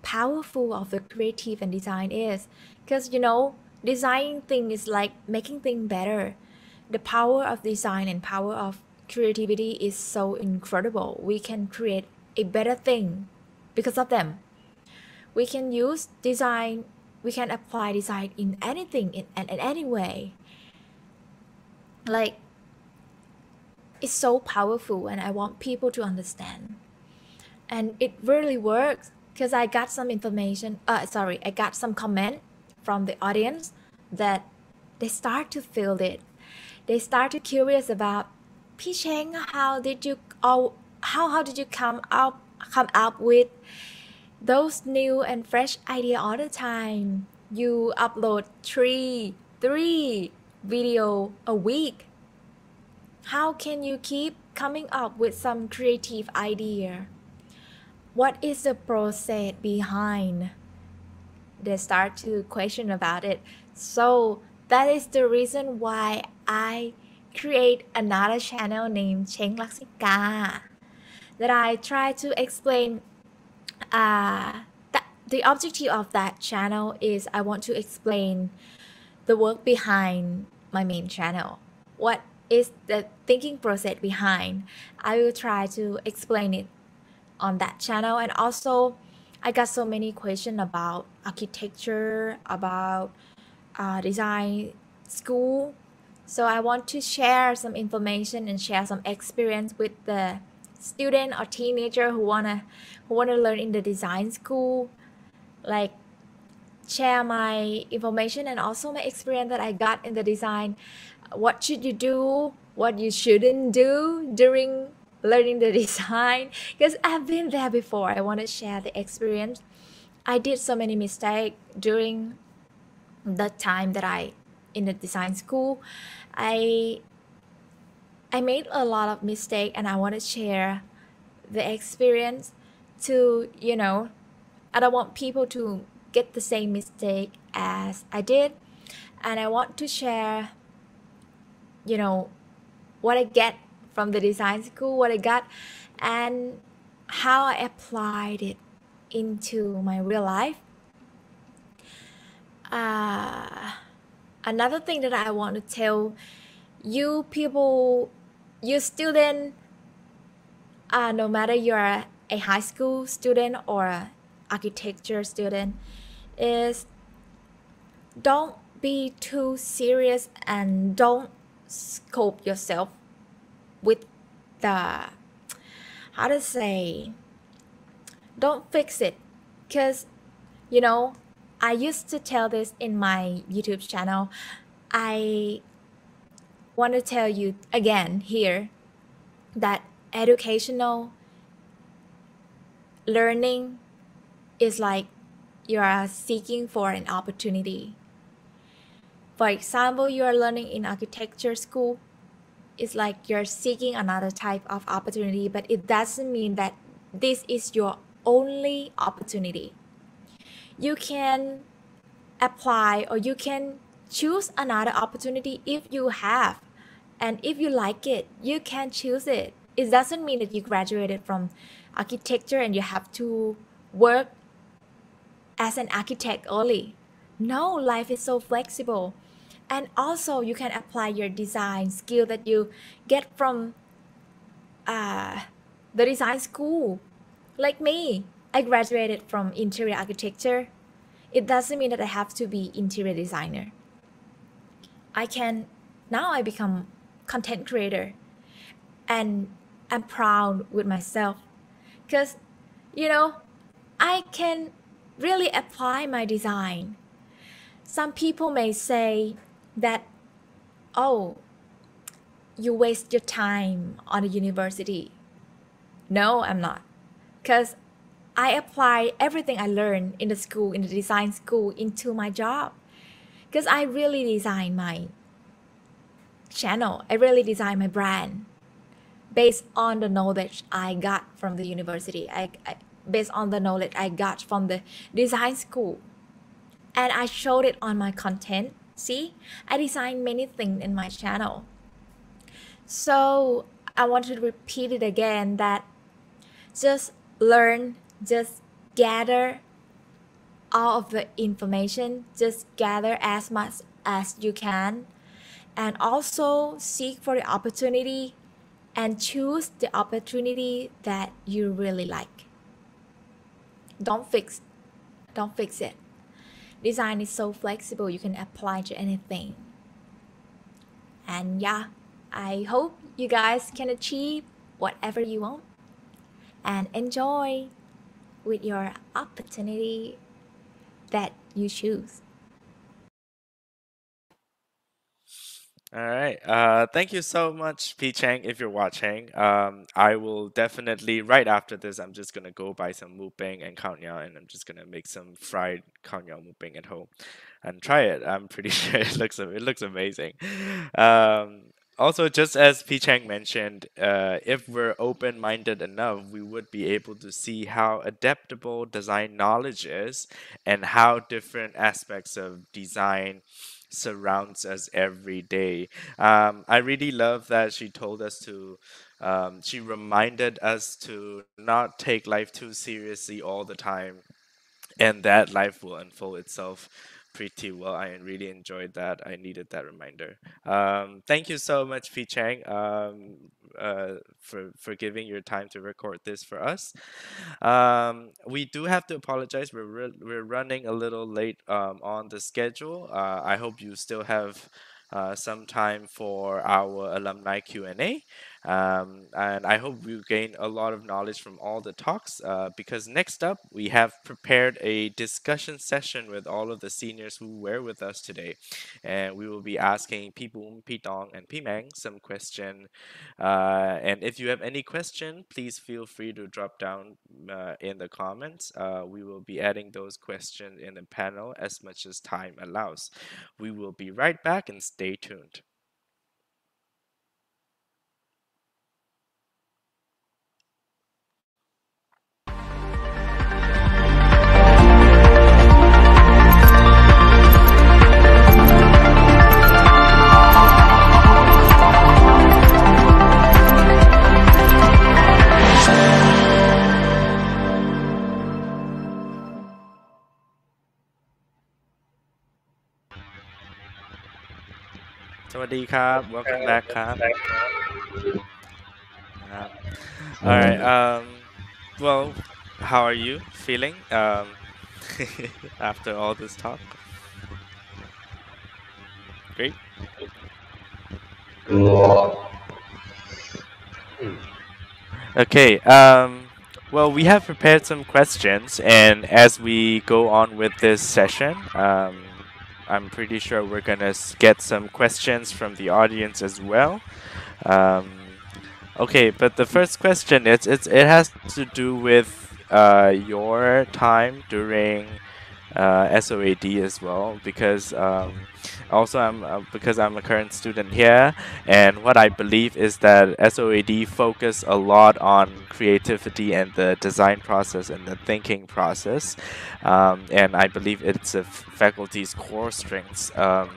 powerful of the creative and design is. Because you know designing thing is like making things better. The power of design and power of creativity is so incredible. We can create a better thing because of them. We can use design we can apply design in anything in, in, in any way. Like it's so powerful and i want people to understand and it really works because i got some information uh sorry i got some comment from the audience that they start to feel it they start to curious about P Cheng, how did you oh how how did you come up come up with those new and fresh idea all the time. You upload three, three video a week. How can you keep coming up with some creative idea? What is the process behind? They start to question about it. So that is the reason why I create another channel named Cheng Lugsiga that I try to explain uh, the objective of that channel is I want to explain the work behind my main channel. What is the thinking process behind? I will try to explain it on that channel and also I got so many questions about architecture, about uh, design school. So I want to share some information and share some experience with the student or teenager who wanna who wanna learn in the design school, like share my information and also my experience that I got in the design. What should you do? What you shouldn't do during learning the design? Because I've been there before. I want to share the experience. I did so many mistakes during the time that I in the design school. I I made a lot of mistake and I want to share the experience to, you know, I don't want people to get the same mistake as I did. And I want to share, you know, what I get from the design school, what I got, and how I applied it into my real life. Uh, another thing that I want to tell you people, you student, uh, no matter you're a high school student or architecture student, is don't be too serious and don't scope yourself with the how to say don't fix it. Because you know i used to tell this in my youtube channel. I want to tell you again here that educational learning is like you are seeking for an opportunity. For example you are learning in architecture school. It's like you're seeking another type of opportunity but it doesn't mean that this is your only opportunity. You can apply or you can choose another opportunity if you have. And if you like it you can choose it. It doesn't mean that you graduated from architecture and you have to work as an architect only. No life is so flexible. And also you can apply your design skill that you get from uh, the design school. Like me i graduated from interior architecture. It doesn't mean that i have to be interior designer. I can now i become content creator. And i'm proud with myself. Because you know i can really apply my design. Some people may say that oh you waste your time on a university. No i'm not. Because i apply everything i learned in the school in the design school into my job. Because i really design my channel. I really design my brand based on the knowledge i got from the university. I, I based on the knowledge i got from the design school and i showed it on my content See, I design many things in my channel. So I want to repeat it again that just learn, just gather all of the information, just gather as much as you can, and also seek for the opportunity and choose the opportunity that you really like. Don't fix, don't fix it. Design is so flexible you can apply to anything. And yeah i hope you guys can achieve whatever you want. And enjoy with your opportunity that you choose All right. Uh, thank you so much, P Cheng, if you're watching. Um, I will definitely, right after this, I'm just going to go buy some mu ping and khao niao, and I'm just going to make some fried kaonyao mu ping at home and try it. I'm pretty sure it looks it looks amazing. Um, also, just as P Cheng mentioned, uh, if we're open minded enough, we would be able to see how adaptable design knowledge is and how different aspects of design surrounds us every day. Um, I really love that she told us to. Um, she reminded us to not take life too seriously all the time and that life will unfold itself pretty well. I really enjoyed that. I needed that reminder. Um, thank you so much, P Cheng, um, uh, for for giving your time to record this for us. Um, we do have to apologize. We're re- we're running a little late um, on the schedule. Uh, I hope you still have uh, some time for our alumni Q&A. Um, and I hope you gain a lot of knowledge from all the talks uh, because next up we have prepared a discussion session with all of the seniors who were with us today. And we will be asking P Boom, Pitong, and P Meng some question. Uh, and if you have any question, please feel free to drop down uh, in the comments. Uh, we will be adding those questions in the panel as much as time allows. We will be right back and stay tuned. welcome back ครับ all right um well how are you feeling um after all this talk great okay um well, we have prepared some questions, and as we go on with this session, um, I'm pretty sure we're gonna get some questions from the audience as well. Um, okay, but the first question is it's it has to do with uh, your time during uh, SOAD as well because um, also I'm uh, because I'm a current student here and what I believe is that SOAD focus a lot on creativity and the design process and the thinking process. Um, and I believe it's a faculty's core strengths. Um,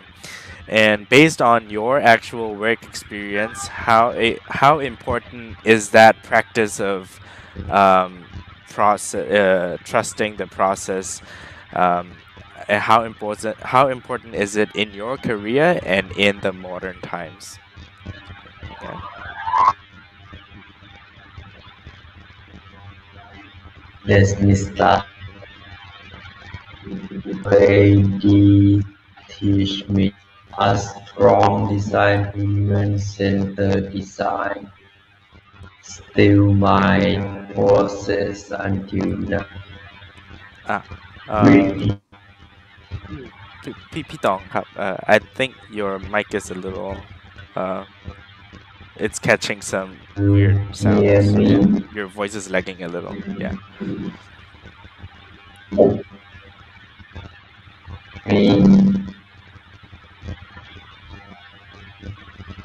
and based on your actual work experience how a, how important is that practice of um, process uh, trusting the process um, and how important how important is it in your career and in the modern times? Yeah. Let me start. Lady teach me a strong design, human-centered design. Still my process until now. Ah. Uh, พี่พี่พี่ตองครับ uh, I think your mic is a little uh, it's catching some weird sounds yeah, your voice is lagging a little yeah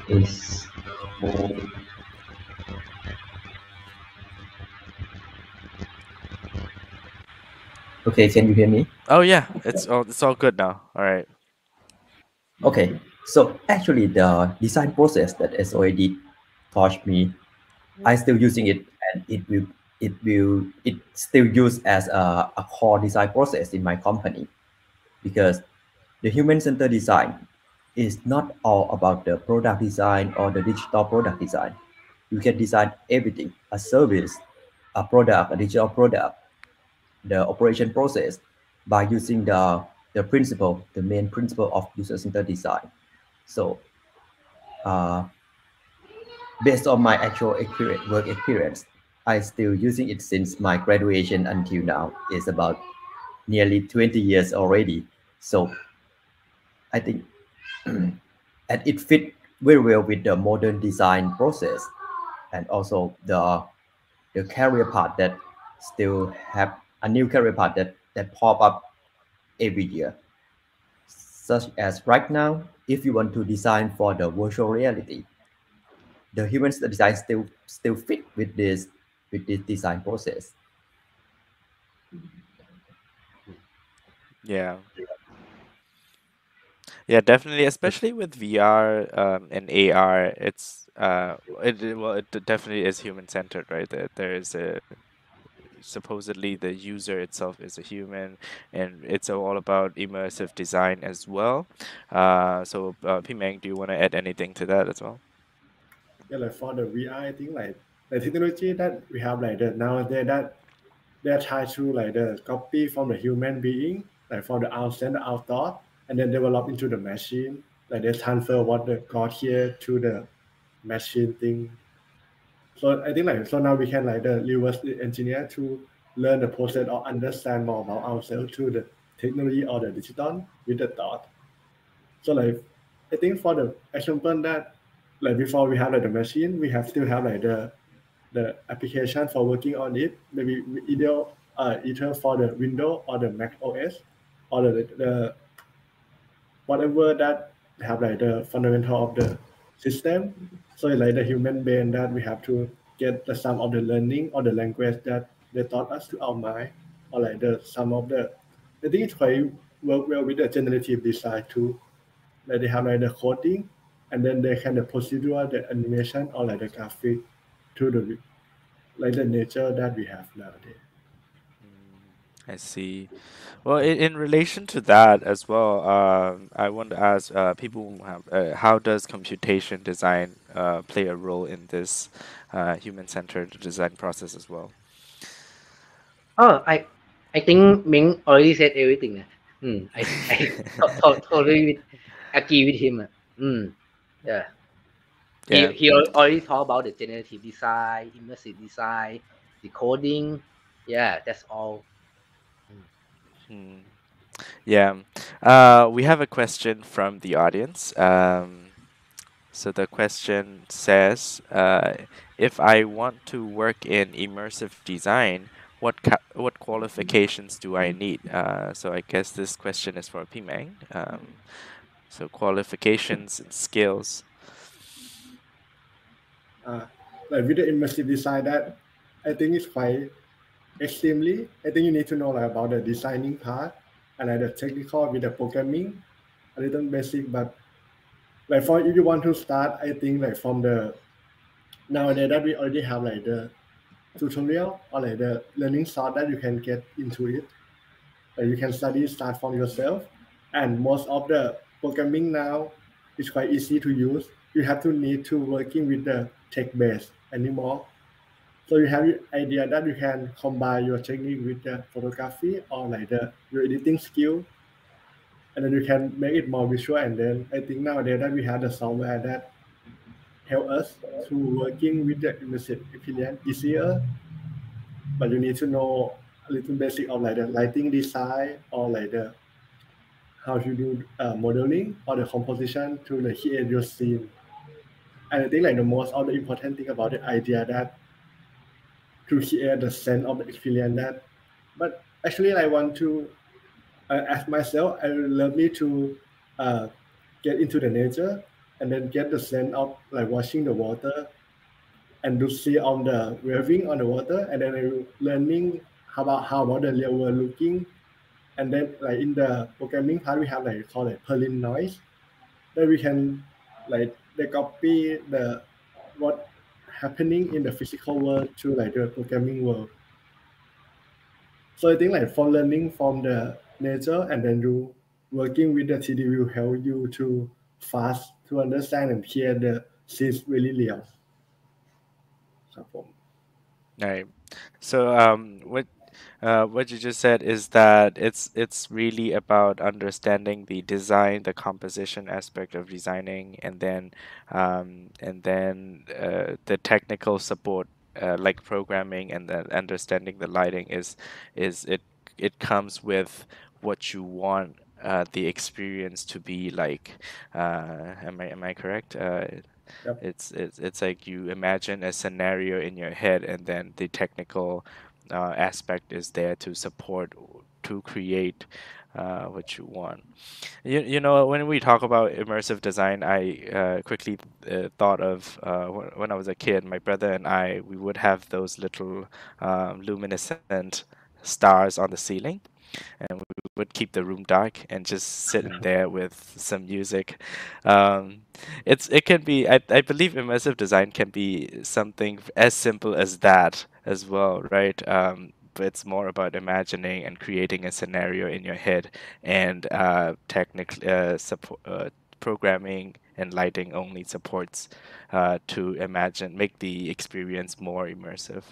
is Okay, can you hear me? Oh yeah, it's all it's all good now. All right. Okay, so actually the design process that SOAD taught me, I still using it and it will it will it still used as a, a core design process in my company because the human-centered design is not all about the product design or the digital product design. You can design everything, a service, a product, a digital product, the operation process by using the, the principle, the main principle of user-centered design. So uh, based on my actual experience, work experience, I still using it since my graduation until now. is about nearly 20 years already. So I think and it fit very well with the modern design process and also the the career path that still have a new career path that, that pop up every year. Such as right now, if you want to design for the virtual reality, the human design still still fit with this with this design process. Yeah. Yeah, definitely, especially with VR um, and AR, it's uh, it, it- well, it definitely is human centered, right? There, there is a supposedly the user itself is a human, and it's all about immersive design as well. Uh, so, uh, P Meng, do you want to add anything to that as well? yeah, like for the VR, I think like the technology that we have like the nowadays that they're trying to like the copy from the human being, like from the outside, the outdoor, and then develop into the machine. Like they transfer what the got here to the machine thing. So I think like so now we can like the reverse engineer to learn the process or understand more about ourselves through the technology or the digital with the thought. So like I think for the example that like before we have like the machine, we have still have like the the application for working on it. Maybe either uh, either for the Windows or the Mac OS or the, the whatever that have like the fundamental of the system. So it's like the human brain that we have to get the sum of the learning or the language that they taught us to our mind, or like the sum of the. I think it's quite work well with the generative design too. Like they have like the coding, and then they can the procedural, the animation, or like the graphic to the like the nature that we have nowadays. I see. Well, in, in relation to that as well, um, I want to ask uh, people who have, uh, how does computation design uh, play a role in this uh, human-centered design process as well? Oh, I I think Meng already said everything. Mm, I, I to- to- totally with, agree with him. Mm, yeah. Yeah. He, he al- already talked about the generative design, immersive design, the coding. Yeah, that's all. Hmm. Yeah. Uh, we have a question from the audience. Um, so the question says, uh, if I want to work in immersive design, what what qualifications do I need? Uh, so I guess this question is for P Meng. Um, so qualifications and skills. uh, like with the immersive design that I think is quite extremely. I think you need to know like about the designing part and like the technical with the programming, a little basic, but like for if you want to start, I think like from the nowadays that we already have like the tutorial or like the learning source that you can get into it. Like you can study start from yourself, and most of the programming now is quite easy to use. You have to need to working with the tech base anymore. So you have the idea that you can combine your technique with the photography or like the your editing skill, and then you can make it more visual. And then I think nowadays that we have the software that help us to working with the immersive experience easier. But you need to know a little basic of like the lighting design or like the how to do uh, modeling or the composition to like create your scene. And I think like the most of the important thing about the idea that to create the sense of the experience that. But actually I want to uh, ask myself I would love me to uh, get into the nature and then get the sense of like watching the water and to see on the waving on the water and then learning how about how about the real world looking. And then like in the programming part we have like called it Perlin noise. That we can like they copy the what happening in the physical world to like the programming world. So I think like for learning from the nature and then you working with the CD will help you to fast to understand and hear the seeds really real. So, right. So um, what uh, what you just said is that it's it's really about understanding the design, the composition aspect of designing, and then um, and then uh, the technical support, uh, like programming and then understanding the lighting is is it it comes with what you want uh, the experience to be like. Uh, am I am I correct? Uh, Yep. it's it's it's like you imagine a scenario in your head and then the technical uh, aspect is there to support to create uh, what you want. You, you know when we talk about immersive design i uh, quickly uh, thought of uh, when i was a kid my brother and i we would have those little um, luminescent stars on the ceiling and we would keep the room dark and just sit in there with some music. Um, it's it can be I, I believe immersive design can be something as simple as that as well, right? Um, it's more about imagining and creating a scenario in your head and uh, technically uh, support uh, programming and lighting only supports uh, to imagine make the experience more immersive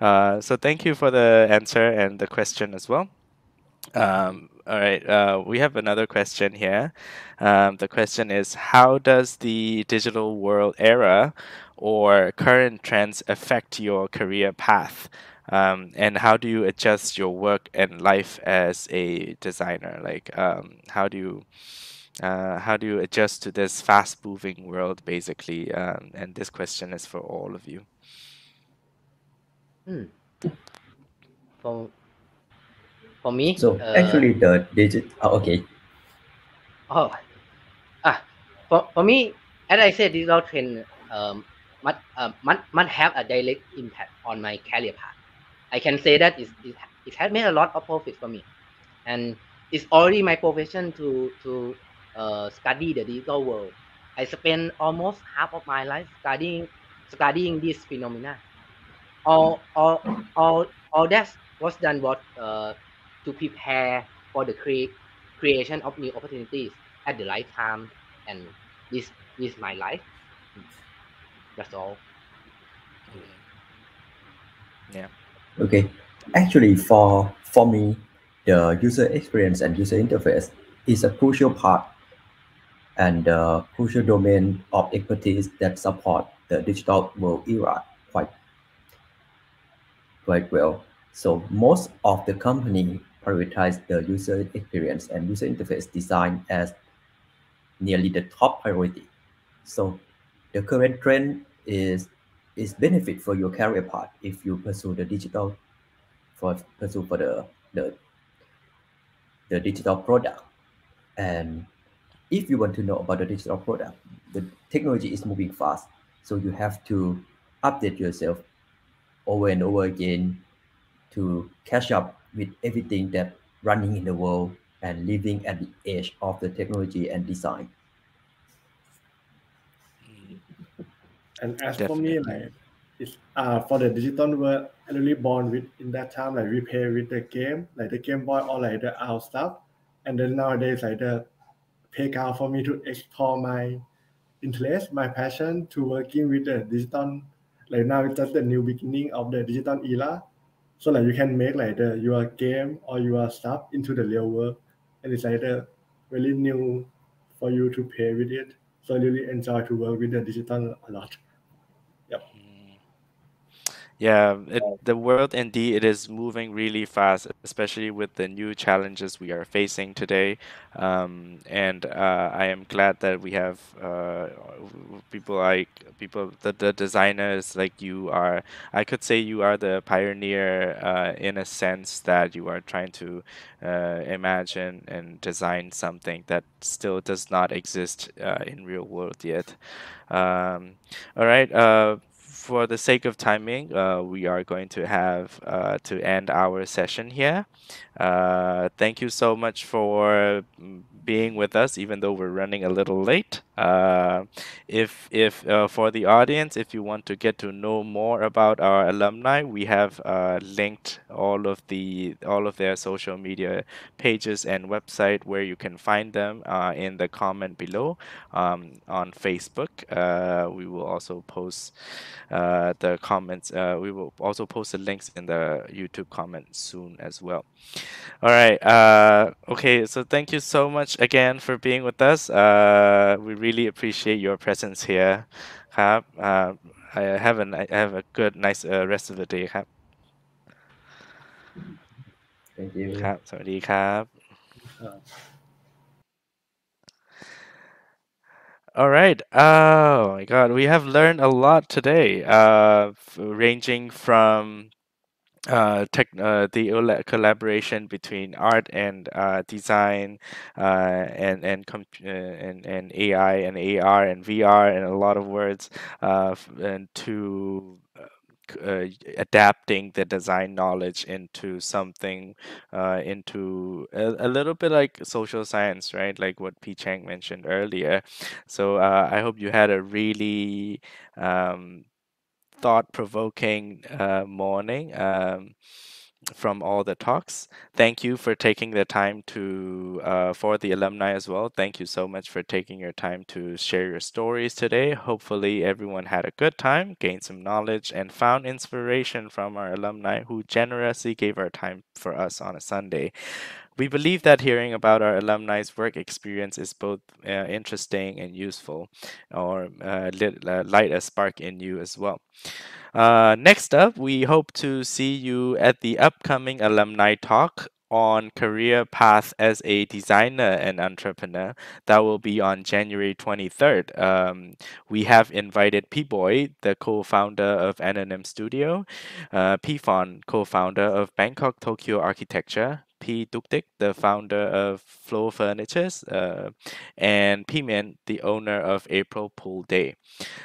uh, so thank you for the answer and the question as well um, all right, uh, we have another question here. Um, the question is How does the digital world era or current trends affect your career path? Um, and how do you adjust your work and life as a designer? Like, um, how do you uh, how do you adjust to this fast moving world, basically? Um, and this question is for all of you. Hmm. For for me, So uh, actually the digit, oh, okay. oh, ah, for, for me, as I said, digital trend um, must, uh, must, must have a direct impact on my career path. I can say that it, it, it has made a lot of profit for me. And it's already my profession to, to uh, study the digital world. I spent almost half of my life studying studying this phenomena. All, all, all, all that was done was uh, to prepare for the cre- creation of new opportunities at the right time and this is my life that's all Yeah. Okay. Actually, for for me, the user experience and user interface is a crucial part and a crucial domain of expertise that support the digital world era quite quite well. So most of the company prioritize the user experience and user interface design as nearly the top priority. So the current trend is is benefit for your career path if you pursue the digital for pursue for the the the digital product. And if you want to know about the digital product the technology is moving fast. So you have to update yourself over and over again to catch up with everything that running in the world and living at the edge of the technology and design And as for me, like it's uh for the digital world, I really born with in that time like we play with the game, like the Game Boy or like the our stuff. And then nowadays like the playground for me to explore my interest, my passion to working with the digital like now it's just the new beginning of the digital era. So like you can make like the your game or your stuff into the real world. And it's like the really new for you to play with it. So I really enjoy to work with the digital a lot. Yeah, it, the world indeed it is moving really fast, especially with the new challenges we are facing today. Um, and uh, I am glad that we have uh, people like people, the, the designers like you are. I could say you are the pioneer uh, in a sense that you are trying to uh, imagine and design something that still does not exist uh, in real world yet. Um, all right. For the sake of timing, uh, we are going to have uh, to end our session here. Uh, thank you so much for mm, being with us, even though we're running a little late. Uh, if if uh, for the audience, if you want to get to know more about our alumni, we have uh, linked all of the all of their social media pages and website where you can find them uh, in the comment below um, on Facebook. Uh, we will also post the comments. We will also post the links in the YouTube comments soon as well. All right. Okay. So thank you so much again for being with us. We really really appreciate your presence here uh, I have a I have a good nice uh, rest of the day Thank you All right. Oh my God, we have learned a lot today, uh, ranging from uh, tech, uh, the collaboration between art and uh, design, uh, and and com- uh, and and AI and AR and VR and a lot of words, uh, and to uh, uh, adapting the design knowledge into something uh, into a, a little bit like social science right? Like what P Cheng mentioned earlier. So uh, i hope you had a really um, thought-provoking uh, morning um, from all the talks. Thank you for taking the time to uh, for the alumni as well. Thank you so much for taking your time to share your stories today. Hopefully, everyone had a good time, gained some knowledge, and found inspiration from our alumni who generously gave our time for us on a Sunday. We believe that hearing about our alumni's work experience is both uh, interesting and useful, or uh, lit, uh, light a spark in you as well. Uh, next up, we hope to see you at the upcoming alumni talk on career path as a designer and entrepreneur. That will be on January 23rd. Um, we have invited P-Boy, the co-founder of Anonym Studio, uh, P-Fon, co-founder of Bangkok Tokyo Architecture, P. Dukdik, the founder of Flow Furnitures, uh, and P Man, the owner of April Pool Day.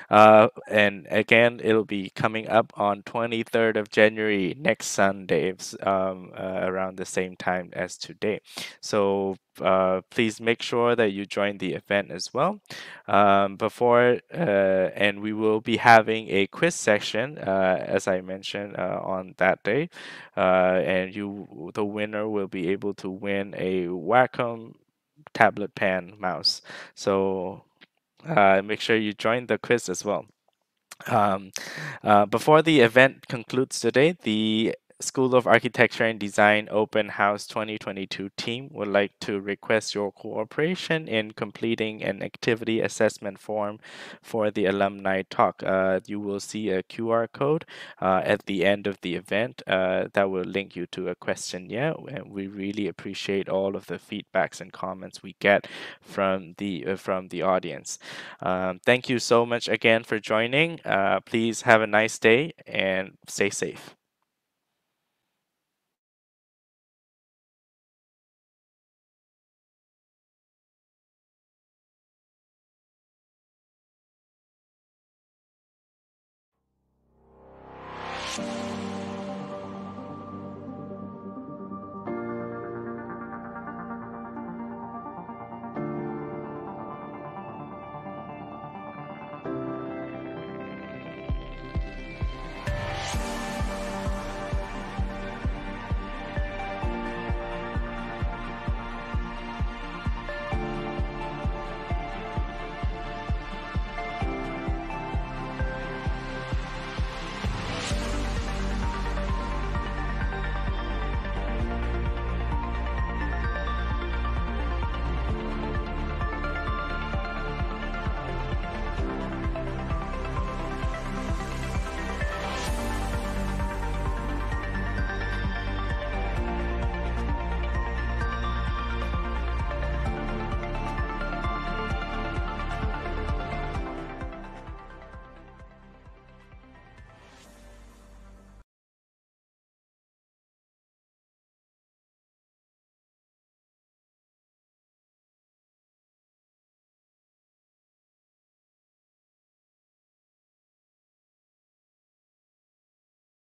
Uh, and again, it'll be coming up on 23rd of January, next Sunday, um, uh, around the same time as today. So uh, please make sure that you join the event as well. Um, before, uh, and we will be having a quiz section, uh, as I mentioned uh, on that day, uh, and you, the winner, will be able to win a Wacom tablet pen mouse. So make sure you join the quiz as well. Um, before the event concludes today, the School of Architecture and Design Open House 2022 team would like to request your cooperation in completing an activity assessment form for the alumni talk. Uh, you will see a QR code uh, at the end of the event uh, that will link you to a questionnaire. And we really appreciate all of the feedbacks and comments we get from the uh, from the audience. Um, thank you so much again for joining. Uh, please have a nice day and stay safe.